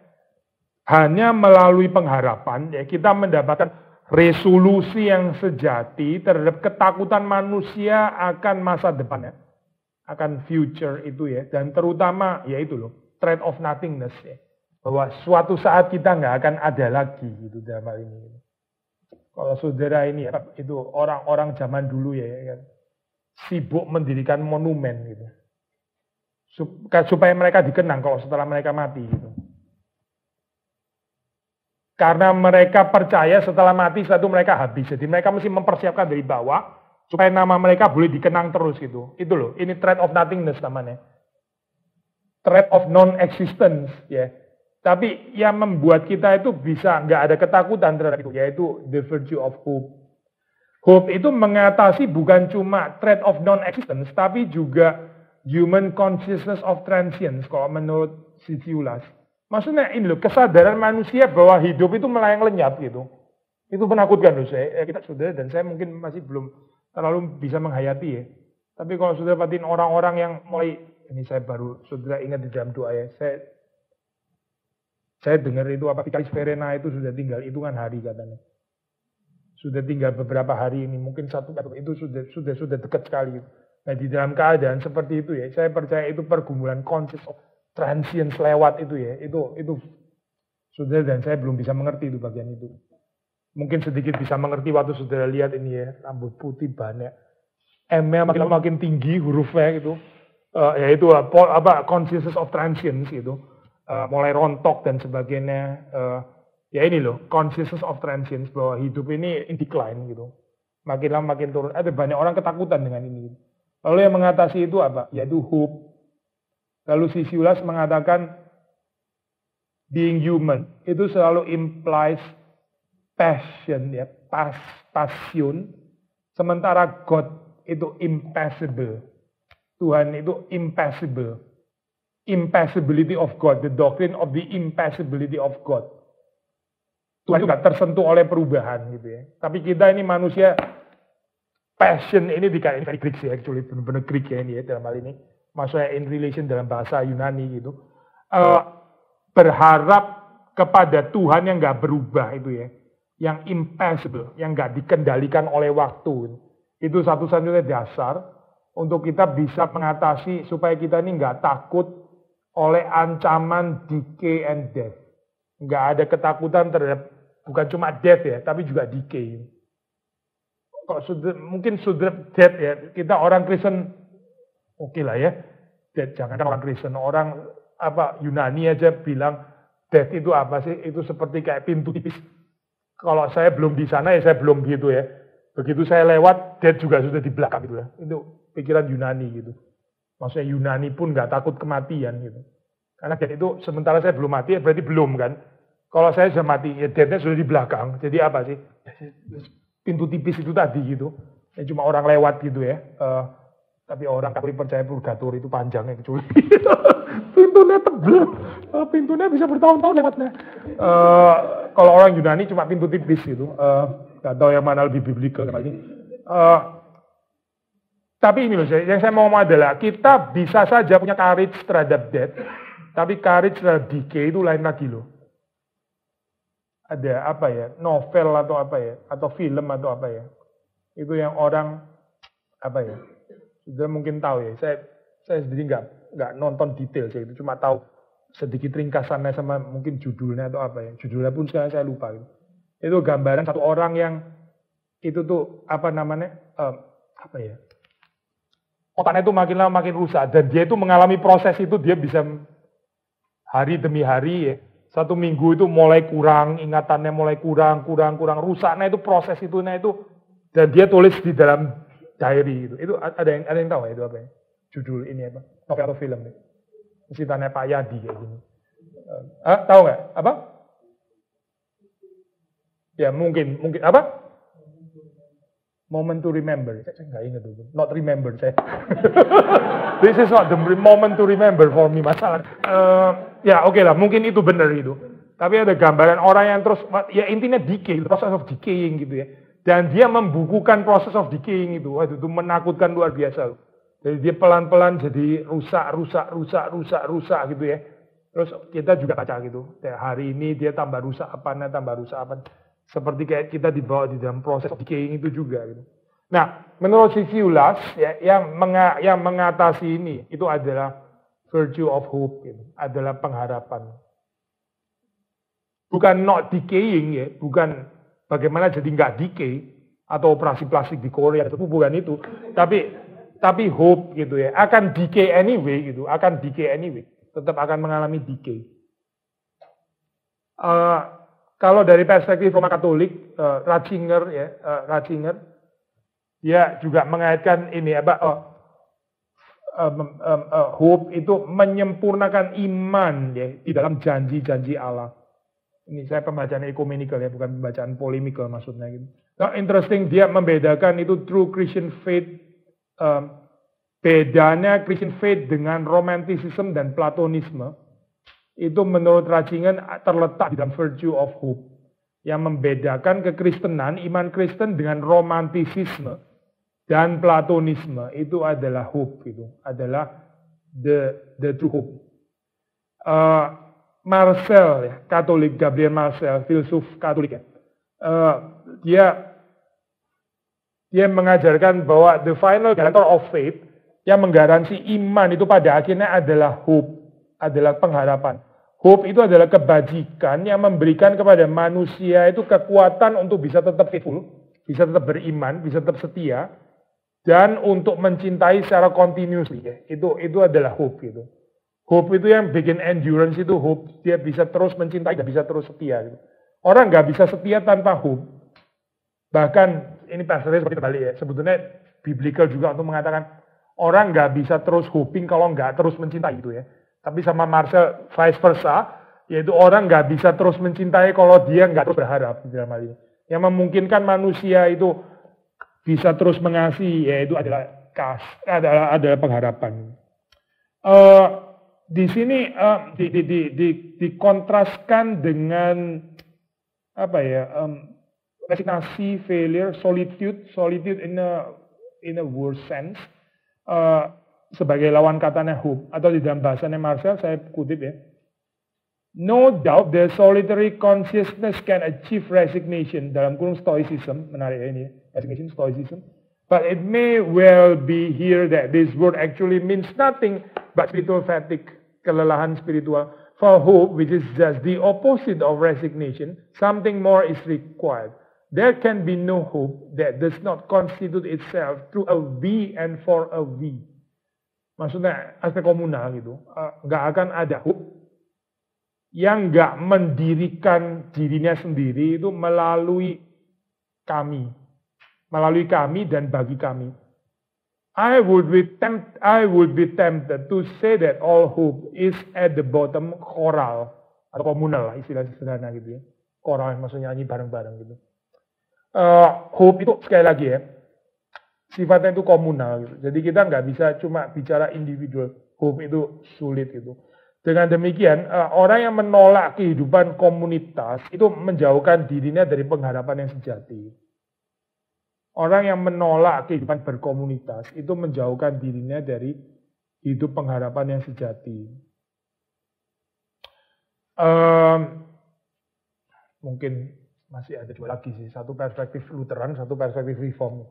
Hanya melalui pengharapan ya kita mendapatkan resolusi yang sejati terhadap ketakutan manusia akan masa depannya, akan future itu ya, dan terutama ya itu loh, threat of nothingness ya, bahwa suatu saat kita nggak akan ada lagi gitu dalam hal ini. Kalau saudara ini ya, itu orang-orang zaman dulu ya, ya kan, sibuk mendirikan monumen gitu, supaya mereka dikenang kalau setelah mereka mati gitu. Karena mereka percaya setelah mati satu mereka habis. Jadi mereka mesti mempersiapkan dari bawah supaya nama mereka boleh dikenang terus gitu. Itu loh, ini threat of nothingness namanya. Threat of non-existence ya. Tapi yang membuat kita itu bisa nggak ada ketakutan terhadap itu, yaitu the virtue of hope. Hope itu mengatasi bukan cuma threat of non-existence, tapi juga human consciousness of transience, kalau menurut Sitiulas. Maksudnya ini loh, kesadaran manusia bahwa hidup itu melayang lenyap gitu. Itu menakutkan loh saya. Ya, kita sudah dan saya mungkin masih belum terlalu bisa menghayati ya. Tapi kalau sudah perhatiin orang-orang yang mulai, ini saya baru sudah ingat di dalam doa ya. Saya saya dengar itu apa Vikalis Verena itu sudah tinggal hitungan hari katanya. Sudah tinggal beberapa hari ini, mungkin satu itu sudah sudah sudah dekat sekali. Nah di dalam keadaan seperti itu ya, saya percaya itu pergumulan conscious of transient lewat itu ya, itu itu sudah dan saya belum bisa mengerti itu bagian itu. Mungkin sedikit bisa mengerti waktu saudara lihat ini ya, rambut putih banyak. M-nya makin makin tinggi hurufnya gitu. Uh, ya itu uh, apa consciousness of transience gitu. Uh, mulai rontok dan sebagainya. Uh, ya ini loh, consciousness of transience bahwa hidup ini in decline gitu. Makin lama makin turun. Ada banyak orang ketakutan dengan ini. Lalu yang mengatasi itu apa? Yaitu hope Lalu Sisiulas mengatakan being human itu selalu implies passion ya, pas passion. Sementara God itu impassible. Tuhan itu impassible. Impassibility of God, the doctrine of the impassibility of God. Tuhan juga tersentuh oleh perubahan gitu ya. Tapi kita ini manusia passion ini di dari Greek sih actually benar-benar Greek ya ini ya dalam hal ini maksudnya in relation dalam bahasa Yunani gitu, uh, berharap kepada Tuhan yang nggak berubah itu ya, yang impassible, yang nggak dikendalikan oleh waktu. Itu satu-satunya dasar untuk kita bisa mengatasi supaya kita ini nggak takut oleh ancaman decay and death. Nggak ada ketakutan terhadap bukan cuma death ya, tapi juga decay. Kok sudah, mungkin sudah death ya, kita orang Kristen oke okay lah ya, death jangan orang Kristen, orang apa Yunani aja bilang death itu apa sih? Itu seperti kayak pintu tipis. Kalau saya belum di sana ya saya belum gitu ya. Begitu saya lewat, death juga sudah di belakang gitu ya. Itu pikiran Yunani gitu. Maksudnya Yunani pun nggak takut kematian gitu. Karena death itu sementara saya belum mati, ya berarti belum kan. Kalau saya sudah mati, ya deathnya sudah di belakang. Jadi apa sih? Pintu tipis itu tadi gitu. Ya cuma orang lewat gitu ya. Uh, tapi orang Katolik percaya purgatori itu panjang ya kecuali pintunya tebel. Uh, pintunya bisa bertahun-tahun lewatnya. Uh, kalau orang Yunani cuma pintu tipis gitu. Uh, tahu yang mana lebih biblical lagi. Uh, tapi ini loh, yang saya mau adalah kita bisa saja punya courage terhadap death, tapi courage terhadap decay itu lain lagi loh. Ada apa ya, novel atau apa ya, atau film atau apa ya. Itu yang orang, apa ya, sudah mungkin tahu ya. Saya saya sendiri nggak nggak nonton detail sih, itu cuma tahu sedikit ringkasannya sama mungkin judulnya atau apa ya. Judulnya pun sekarang saya lupa. Gitu. Itu gambaran satu orang yang itu tuh apa namanya, um, apa ya, otaknya itu makin lama makin rusak dan dia itu mengalami proses itu dia bisa hari demi hari ya satu minggu itu mulai kurang ingatannya mulai kurang kurang kurang rusaknya itu proses itu nah itu dan dia tulis di dalam diary itu itu ada yang ada yang tahu ya itu apa ya judul ini apa novel atau film nih ceritanya Pak Yadi kayak gini ah, tahu nggak apa ya mungkin mungkin apa moment to remember. Saya nggak ingat itu. Not remember saya. This is not the moment to remember for me masalah. Uh, ya oke okay lah, mungkin itu benar itu. Tapi ada gambaran orang yang terus, ya intinya decay, process of decaying gitu ya. Dan dia membukukan proses of decaying itu. Waduh, itu menakutkan luar biasa. Jadi dia pelan-pelan jadi rusak, rusak, rusak, rusak, rusak gitu ya. Terus kita juga baca gitu. Hari ini dia tambah rusak apa, tambah rusak apa. Seperti kayak kita dibawa di dalam proses decaying itu juga. Gitu. Nah, menurut Sisyulas, ya, yang, menga, yang mengatasi ini, itu adalah virtue of hope, gitu, adalah pengharapan. Bukan not decaying, ya, bukan bagaimana jadi nggak decay, atau operasi plastik di Korea, itu bukan itu. Tapi tapi hope gitu ya, akan decay anyway gitu, akan decay anyway, tetap akan mengalami decay. Uh, kalau dari perspektif Roma Katolik, uh, Ratzinger ya, uh, Ratzinger, dia juga mengaitkan ini apa? Uh, um, um, uh, hope itu menyempurnakan iman ya di dalam janji-janji Allah. Ini saya pembacaan ekumenikal ya, bukan pembacaan polemikal maksudnya gitu. Nah, interesting dia membedakan itu true Christian faith um, bedanya Christian faith dengan romanticism dan platonisme itu menurut Ratzinger terletak di dalam virtue of hope yang membedakan kekristenan, iman Kristen dengan romantisisme dan platonisme itu adalah hope itu adalah the the true hope. Uh, Marcel ya, Katolik Gabriel Marcel, filsuf Katolik ya. Uh, dia dia mengajarkan bahwa the final guarantor of faith yang menggaransi iman itu pada akhirnya adalah hope adalah pengharapan. Hope itu adalah kebajikan yang memberikan kepada manusia itu kekuatan untuk bisa tetap faithful, bisa tetap beriman, bisa tetap setia, dan untuk mencintai secara continuously. Ya. Itu itu adalah hope itu. Hope itu yang bikin endurance itu hope dia bisa terus mencintai dan bisa terus setia. Gitu. Orang nggak bisa setia tanpa hope. Bahkan ini pastornya seperti kembali ya. Sebetulnya biblical juga untuk mengatakan orang nggak bisa terus hoping kalau nggak terus mencintai itu ya. Tapi sama Marcel vice versa, yaitu orang nggak bisa terus mencintai kalau dia nggak terus berharap dalam hal ini. Yang memungkinkan manusia itu bisa terus mengasihi, yaitu adalah kas, adalah adalah pengharapan. Uh, di sini uh, di, di, di, di, dikontraskan dengan apa ya um, resignasi, failure, solitude, solitude in a in a worse sense. Uh, sebagai lawan katanya hope atau di dalam bahasanya Marcel saya kutip ya. No doubt the solitary consciousness can achieve resignation dalam kurung stoicism menarik ya ini resignation stoicism But it may well be here that this word actually means nothing but spiritual fatigue, kelelahan spiritual. For hope, which is just the opposite of resignation, something more is required. There can be no hope that does not constitute itself through a we and for a we. Maksudnya aspek komunal gitu. Uh, nggak akan ada hope yang nggak mendirikan dirinya sendiri itu melalui kami. Melalui kami dan bagi kami. I would be tempt, I would be tempted to say that all hope is at the bottom choral atau komunal lah istilah sederhana gitu ya. Choral maksudnya nyanyi bareng-bareng gitu. Uh, hope itu sekali lagi ya, sifatnya itu komunal gitu. Jadi kita nggak bisa cuma bicara individual. Hope itu sulit itu. Dengan demikian, uh, orang yang menolak kehidupan komunitas itu menjauhkan dirinya dari pengharapan yang sejati. Orang yang menolak kehidupan berkomunitas itu menjauhkan dirinya dari hidup pengharapan yang sejati. Um, mungkin masih ada dua lagi sih, satu perspektif Lutheran, satu perspektif Reform.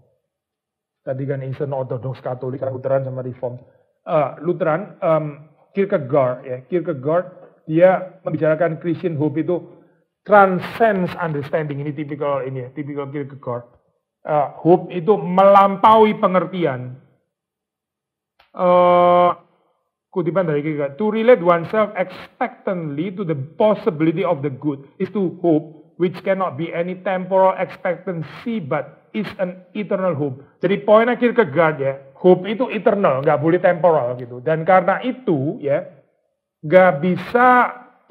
Tadi kan Eastern Orthodox Katolik, Lutheran sama Reform. Uh, Lutheran, um, Kierkegaard ya, Kierkegaard dia membicarakan Christian hope itu transcends understanding. Ini tipikal ini ya, tipikal Kierkegaard uh, hope itu melampaui pengertian. Uh, kutipan dari Kierkegaard, to relate oneself expectantly to the possibility of the good is to hope which cannot be any temporal expectancy but is an eternal hope. Jadi poinnya Kierkegaard ya, hope itu eternal, nggak boleh temporal gitu. Dan karena itu ya, nggak bisa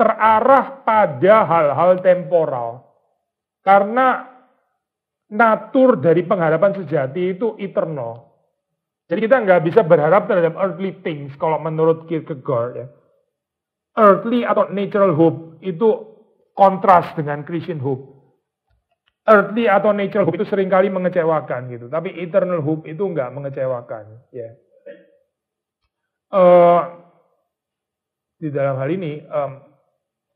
terarah pada hal-hal temporal. Karena natur dari pengharapan sejati itu eternal. Jadi kita nggak bisa berharap terhadap earthly things kalau menurut Kierkegaard ya. Earthly atau natural hope itu kontras dengan Christian hope. Earthly atau natural hope itu sering kali mengecewakan gitu, tapi eternal hope itu nggak mengecewakan. Ya. Uh, di dalam hal ini um,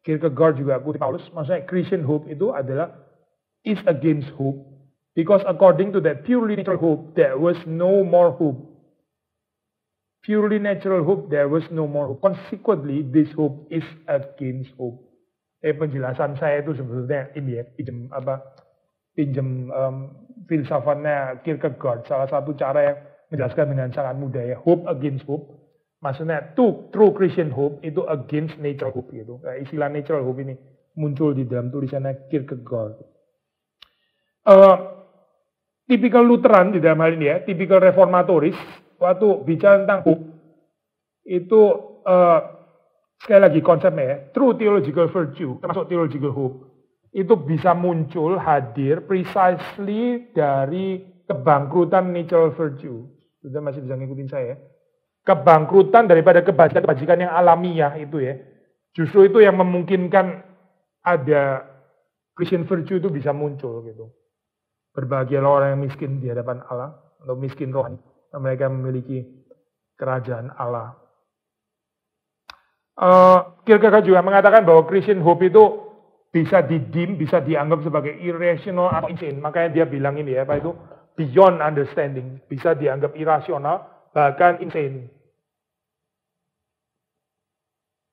Kierkegaard juga kutip Paulus, maksudnya Christian hope itu adalah is against hope Because according to that purely natural hope, there was no more hope. Purely natural hope, there was no more hope. Consequently, this hope is against hope. Eh penjelasan saya itu sebetulnya ini ya, pinjam apa, pinjam um, filsafatnya Kierkegaard. Salah satu cara yang menjelaskan dengan sangat mudah ya, hope against hope. Maksudnya true, true Christian hope itu against natural hope gitu. Istilah natural hope ini muncul di dalam tulisannya Kierkegaard. Uh, tipikal Lutheran di dalam hal ini ya, tipikal reformatoris, waktu bicara tentang hope, itu uh, sekali lagi konsepnya ya, true theological virtue, termasuk theological hope, itu bisa muncul, hadir precisely dari kebangkrutan natural virtue. Sudah masih bisa ngikutin saya. Kebangkrutan daripada kebajikan-kebajikan yang alamiah itu ya. Justru itu yang memungkinkan ada Christian virtue itu bisa muncul gitu. Berbahagialah orang yang miskin di hadapan Allah, atau miskin rohani. Mereka memiliki kerajaan Allah. Uh, Kierkegaard juga mengatakan bahwa Christian hope itu bisa didim, bisa dianggap sebagai irrational atau insane. Makanya dia bilang ini ya, apa itu beyond understanding, bisa dianggap irasional, bahkan insane.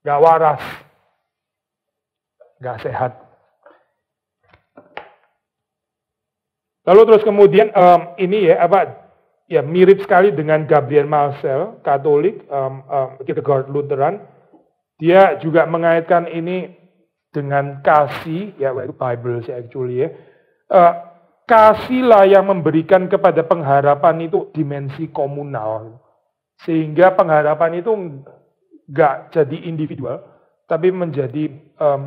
Gak waras, gak sehat. Lalu terus kemudian um, ini ya apa ya mirip sekali dengan Gabriel Marcel Katolik um, um, Kierkegaard Lutheran. Dia juga mengaitkan ini dengan kasih ya itu Bible sih actually ya. Uh, kasihlah yang memberikan kepada pengharapan itu dimensi komunal. Sehingga pengharapan itu nggak jadi individual, tapi menjadi um,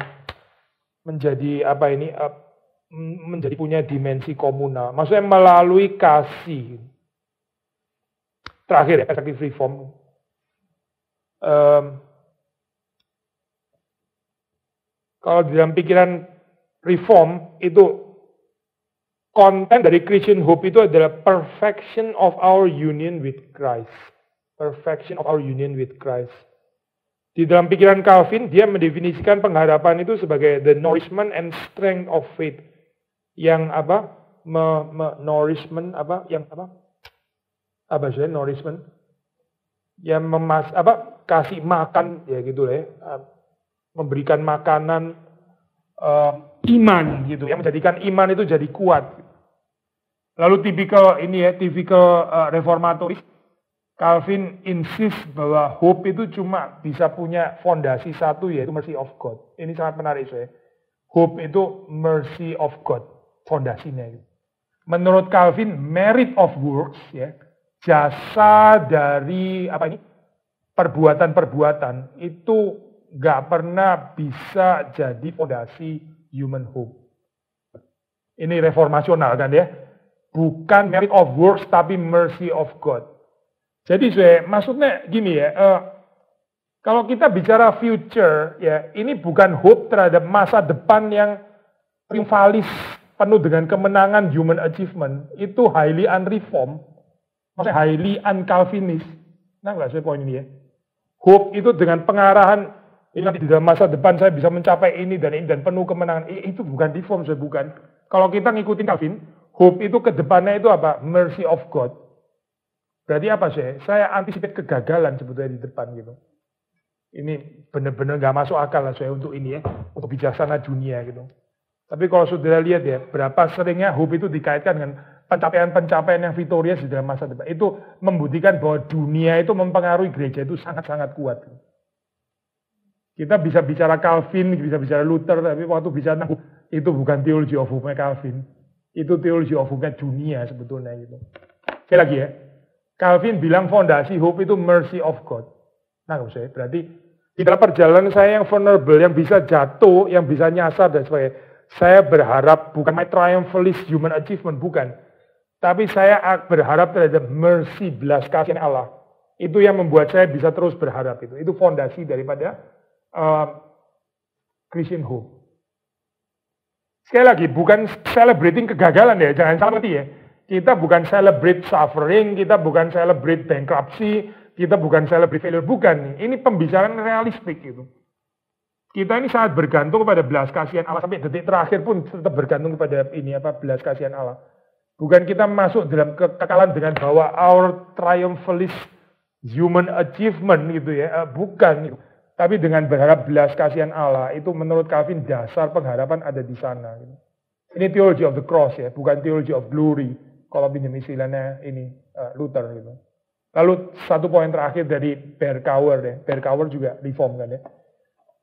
menjadi apa ini uh, menjadi punya dimensi komunal. Maksudnya melalui kasih. Terakhir ya, perspektif reform. Um, kalau di dalam pikiran reform itu konten dari Christian hope itu adalah perfection of our union with Christ. Perfection of our union with Christ. Di dalam pikiran Calvin, dia mendefinisikan pengharapan itu sebagai the nourishment and strength of faith yang apa me, me, nourishment apa yang apa apa sih nourishment? Yang memas apa kasih makan ya gitu ya, memberikan makanan uh, iman gitu, yang menjadikan iman itu jadi kuat. Lalu tipikal ini ya, tipikal uh, reformatoris, Calvin insist bahwa hope itu cuma bisa punya fondasi satu yaitu mercy of God. Ini sangat menarik saya. Hope itu mercy of God, fondasinya. Menurut Calvin, merit of works ya, jasa dari apa ini perbuatan-perbuatan itu nggak pernah bisa jadi fondasi human hope. Ini reformasional kan ya. Bukan merit of works tapi mercy of God. Jadi saya maksudnya gini ya, uh, kalau kita bicara future ya, ini bukan hope terhadap masa depan yang triumfalis penuh dengan kemenangan human achievement, itu highly unreformed, maksudnya highly uncalvinist. Nah nggak saya poin ini ya. Hope itu dengan pengarahan ini di dalam masa depan saya bisa mencapai ini dan ini dan penuh kemenangan. Itu bukan reform, saya bukan. Kalau kita ngikutin Calvin, hope itu ke depannya itu apa? Mercy of God. Berarti apa sih? Saya antisipasi kegagalan sebetulnya di depan gitu. Ini benar-benar nggak masuk akal lah saya untuk ini ya, untuk bijaksana dunia gitu. Tapi kalau sudah lihat ya, berapa seringnya hope itu dikaitkan dengan pencapaian-pencapaian yang victorious di dalam masa depan. Itu membuktikan bahwa dunia itu mempengaruhi gereja itu sangat-sangat kuat. Kita bisa bicara Calvin, bisa bicara Luther, tapi waktu bicara itu bukan teologi of hope Calvin. Itu teologi of hope dunia sebetulnya gitu. Sekali lagi ya, Calvin bilang fondasi hope itu mercy of God. Nah, saya berarti di dalam perjalanan saya yang vulnerable, yang bisa jatuh, yang bisa nyasar dan sebagainya, saya berharap bukan my triumphalist human achievement, bukan. Tapi saya berharap terhadap mercy, belas kasihan Allah. Itu yang membuat saya bisa terus berharap itu. Itu fondasi daripada uh, Christian hope. Sekali lagi, bukan celebrating kegagalan ya, jangan salah ya. Kita bukan celebrate suffering, kita bukan celebrate bankruptcy, kita bukan celebrate failure, bukan. Ini pembicaraan realistik gitu. Kita ini sangat bergantung kepada belas kasihan Allah sampai detik terakhir pun tetap bergantung kepada ini apa belas kasihan Allah. Bukan kita masuk dalam kekekalan dengan bahwa our triumphalist human achievement gitu ya, bukan. Gitu. Tapi dengan berharap belas kasihan Allah, itu menurut Calvin dasar pengharapan ada di sana. Ini theology of the cross ya, bukan theology of glory. Kalau pinjam istilahnya ini uh, Luther gitu. Lalu satu poin terakhir dari Berkauer ya, Berkauer juga reform kan ya.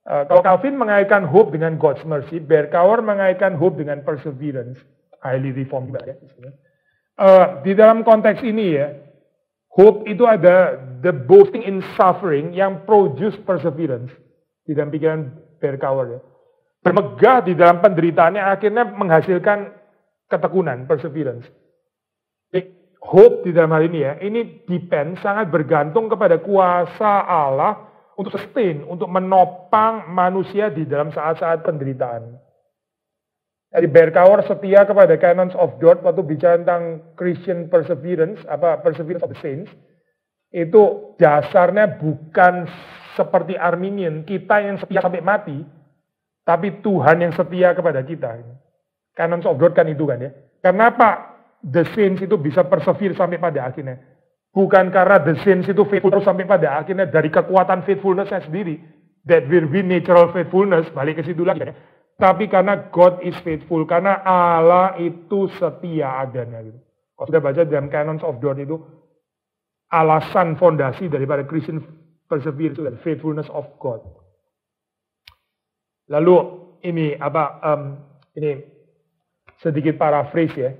Uh, kalau Calvin mengaitkan hope dengan God's mercy, Berkauer mengaitkan hope dengan perseverance, highly reform juga ya. Uh, di dalam konteks ini ya, hope itu ada the boasting in suffering yang produce perseverance. Di dalam pikiran Berkauer ya. Bermegah di dalam penderitaannya akhirnya menghasilkan ketekunan, perseverance. Hope di dalam hal ini ya, ini depend, sangat bergantung kepada kuasa Allah untuk sustain, untuk menopang manusia di dalam saat-saat penderitaan. Jadi Berkauer setia kepada canons of God waktu bicara tentang Christian perseverance, apa perseverance of the saints itu dasarnya bukan seperti Arminian, kita yang setia sampai mati, tapi Tuhan yang setia kepada kita. Canons of God kan itu kan ya. Kenapa the saints itu bisa persevere sampai pada akhirnya? Bukan karena the saints itu faithful sampai pada akhirnya dari kekuatan faithfulnessnya sendiri. That will be natural faithfulness, balik ke situ lagi ya. Tapi karena God is faithful, karena Allah itu setia adanya. Gitu. Kalau sudah baca dalam Canons of God itu, alasan fondasi daripada Christian perseverance dan faithfulness of God. Lalu ini apa um, ini sedikit paraphrase ya.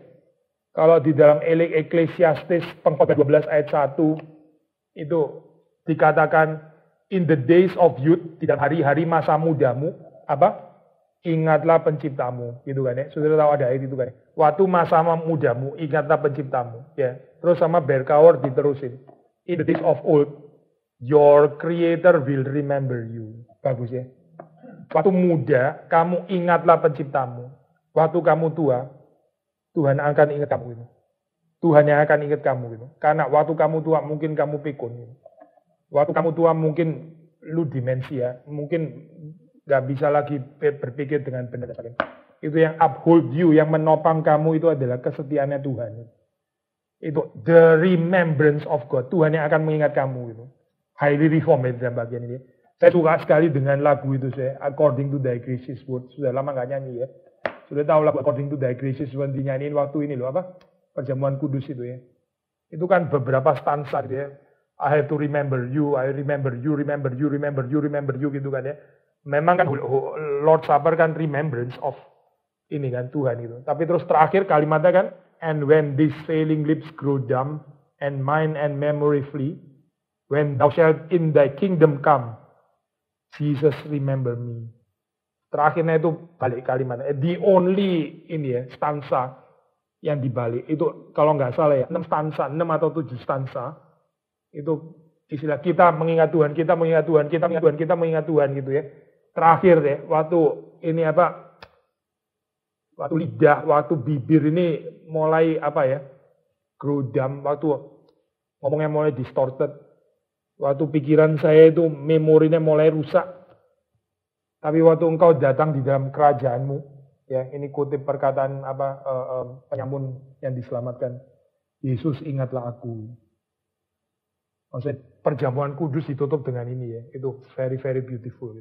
Kalau di dalam Ecclesiastes pengkhotbah 12 ayat 1 itu dikatakan in the days of youth, di dalam hari-hari masa mudamu, apa? Ingatlah penciptamu, gitu kan ya. Sudah tahu ada ayat itu kan ya. Waktu masa mudamu, ingatlah penciptamu, ya. Terus sama Berkauer diterusin. In the days of old, your creator will remember you. Bagus ya. Waktu muda, kamu ingatlah penciptamu. Waktu kamu tua, Tuhan akan ingat kamu itu. Tuhan yang akan ingat kamu gitu. Karena waktu kamu tua mungkin kamu pikun. Gitu. Waktu kamu tua mungkin lu demensia, mungkin gak bisa lagi berpikir dengan benar. Itu yang uphold you, yang menopang kamu itu adalah kesetiaannya Tuhan. Itu the remembrance of God. Tuhan yang akan mengingat kamu itu. Highly reformed dalam bagian ini. Saya suka sekali dengan lagu itu saya. According to thy gracious word. Sudah lama gak nyanyi ya. Sudah tahu lagu According to thy gracious word dinyanyiin waktu ini loh apa? Perjamuan kudus itu ya. Itu kan beberapa stansa gitu ya. I have to remember you, I remember you, remember you, remember you, remember you gitu kan ya. Memang kan Lord Supper kan remembrance of ini kan Tuhan itu. Tapi terus terakhir kalimatnya kan, and when these failing lips grow dumb, and mind and memory flee, when thou shalt in thy kingdom come, Jesus remember me. Terakhirnya itu balik kalimatnya. The only ini ya, stansa yang dibalik. Itu kalau nggak salah ya, 6 stansa, 6 atau 7 stansa. Itu istilah kita mengingat Tuhan, kita mengingat Tuhan, kita mengingat Tuhan, kita mengingat Tuhan gitu ya. Terakhir deh, waktu ini apa, waktu lidah, waktu bibir ini mulai apa ya, gerudam, waktu ngomongnya mulai distorted, waktu pikiran saya itu memorinya mulai rusak. Tapi waktu engkau datang di dalam kerajaanmu, ya ini kutip perkataan apa uh, uh, penyamun yang diselamatkan, Yesus ingatlah aku. Maksudnya perjamuan kudus ditutup dengan ini ya, itu very very beautiful.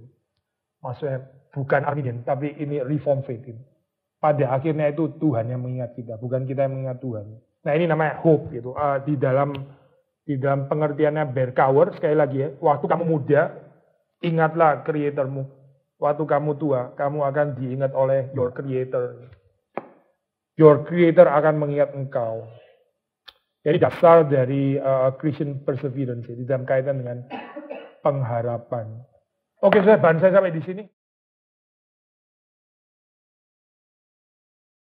Maksudnya bukan Arminian, tapi ini reform faith. Ini pada akhirnya itu Tuhan yang mengingat kita, bukan kita yang mengingat Tuhan. Nah ini namanya hope gitu. Uh, di dalam di dalam pengertiannya Berkauer sekali lagi ya, waktu kamu muda ingatlah Creatormu. Waktu kamu tua, kamu akan diingat oleh your Creator. Your Creator akan mengingat engkau. Jadi dasar dari uh, Christian perseverance di dalam kaitan dengan pengharapan. Oke, saya ban saya sampai di sini.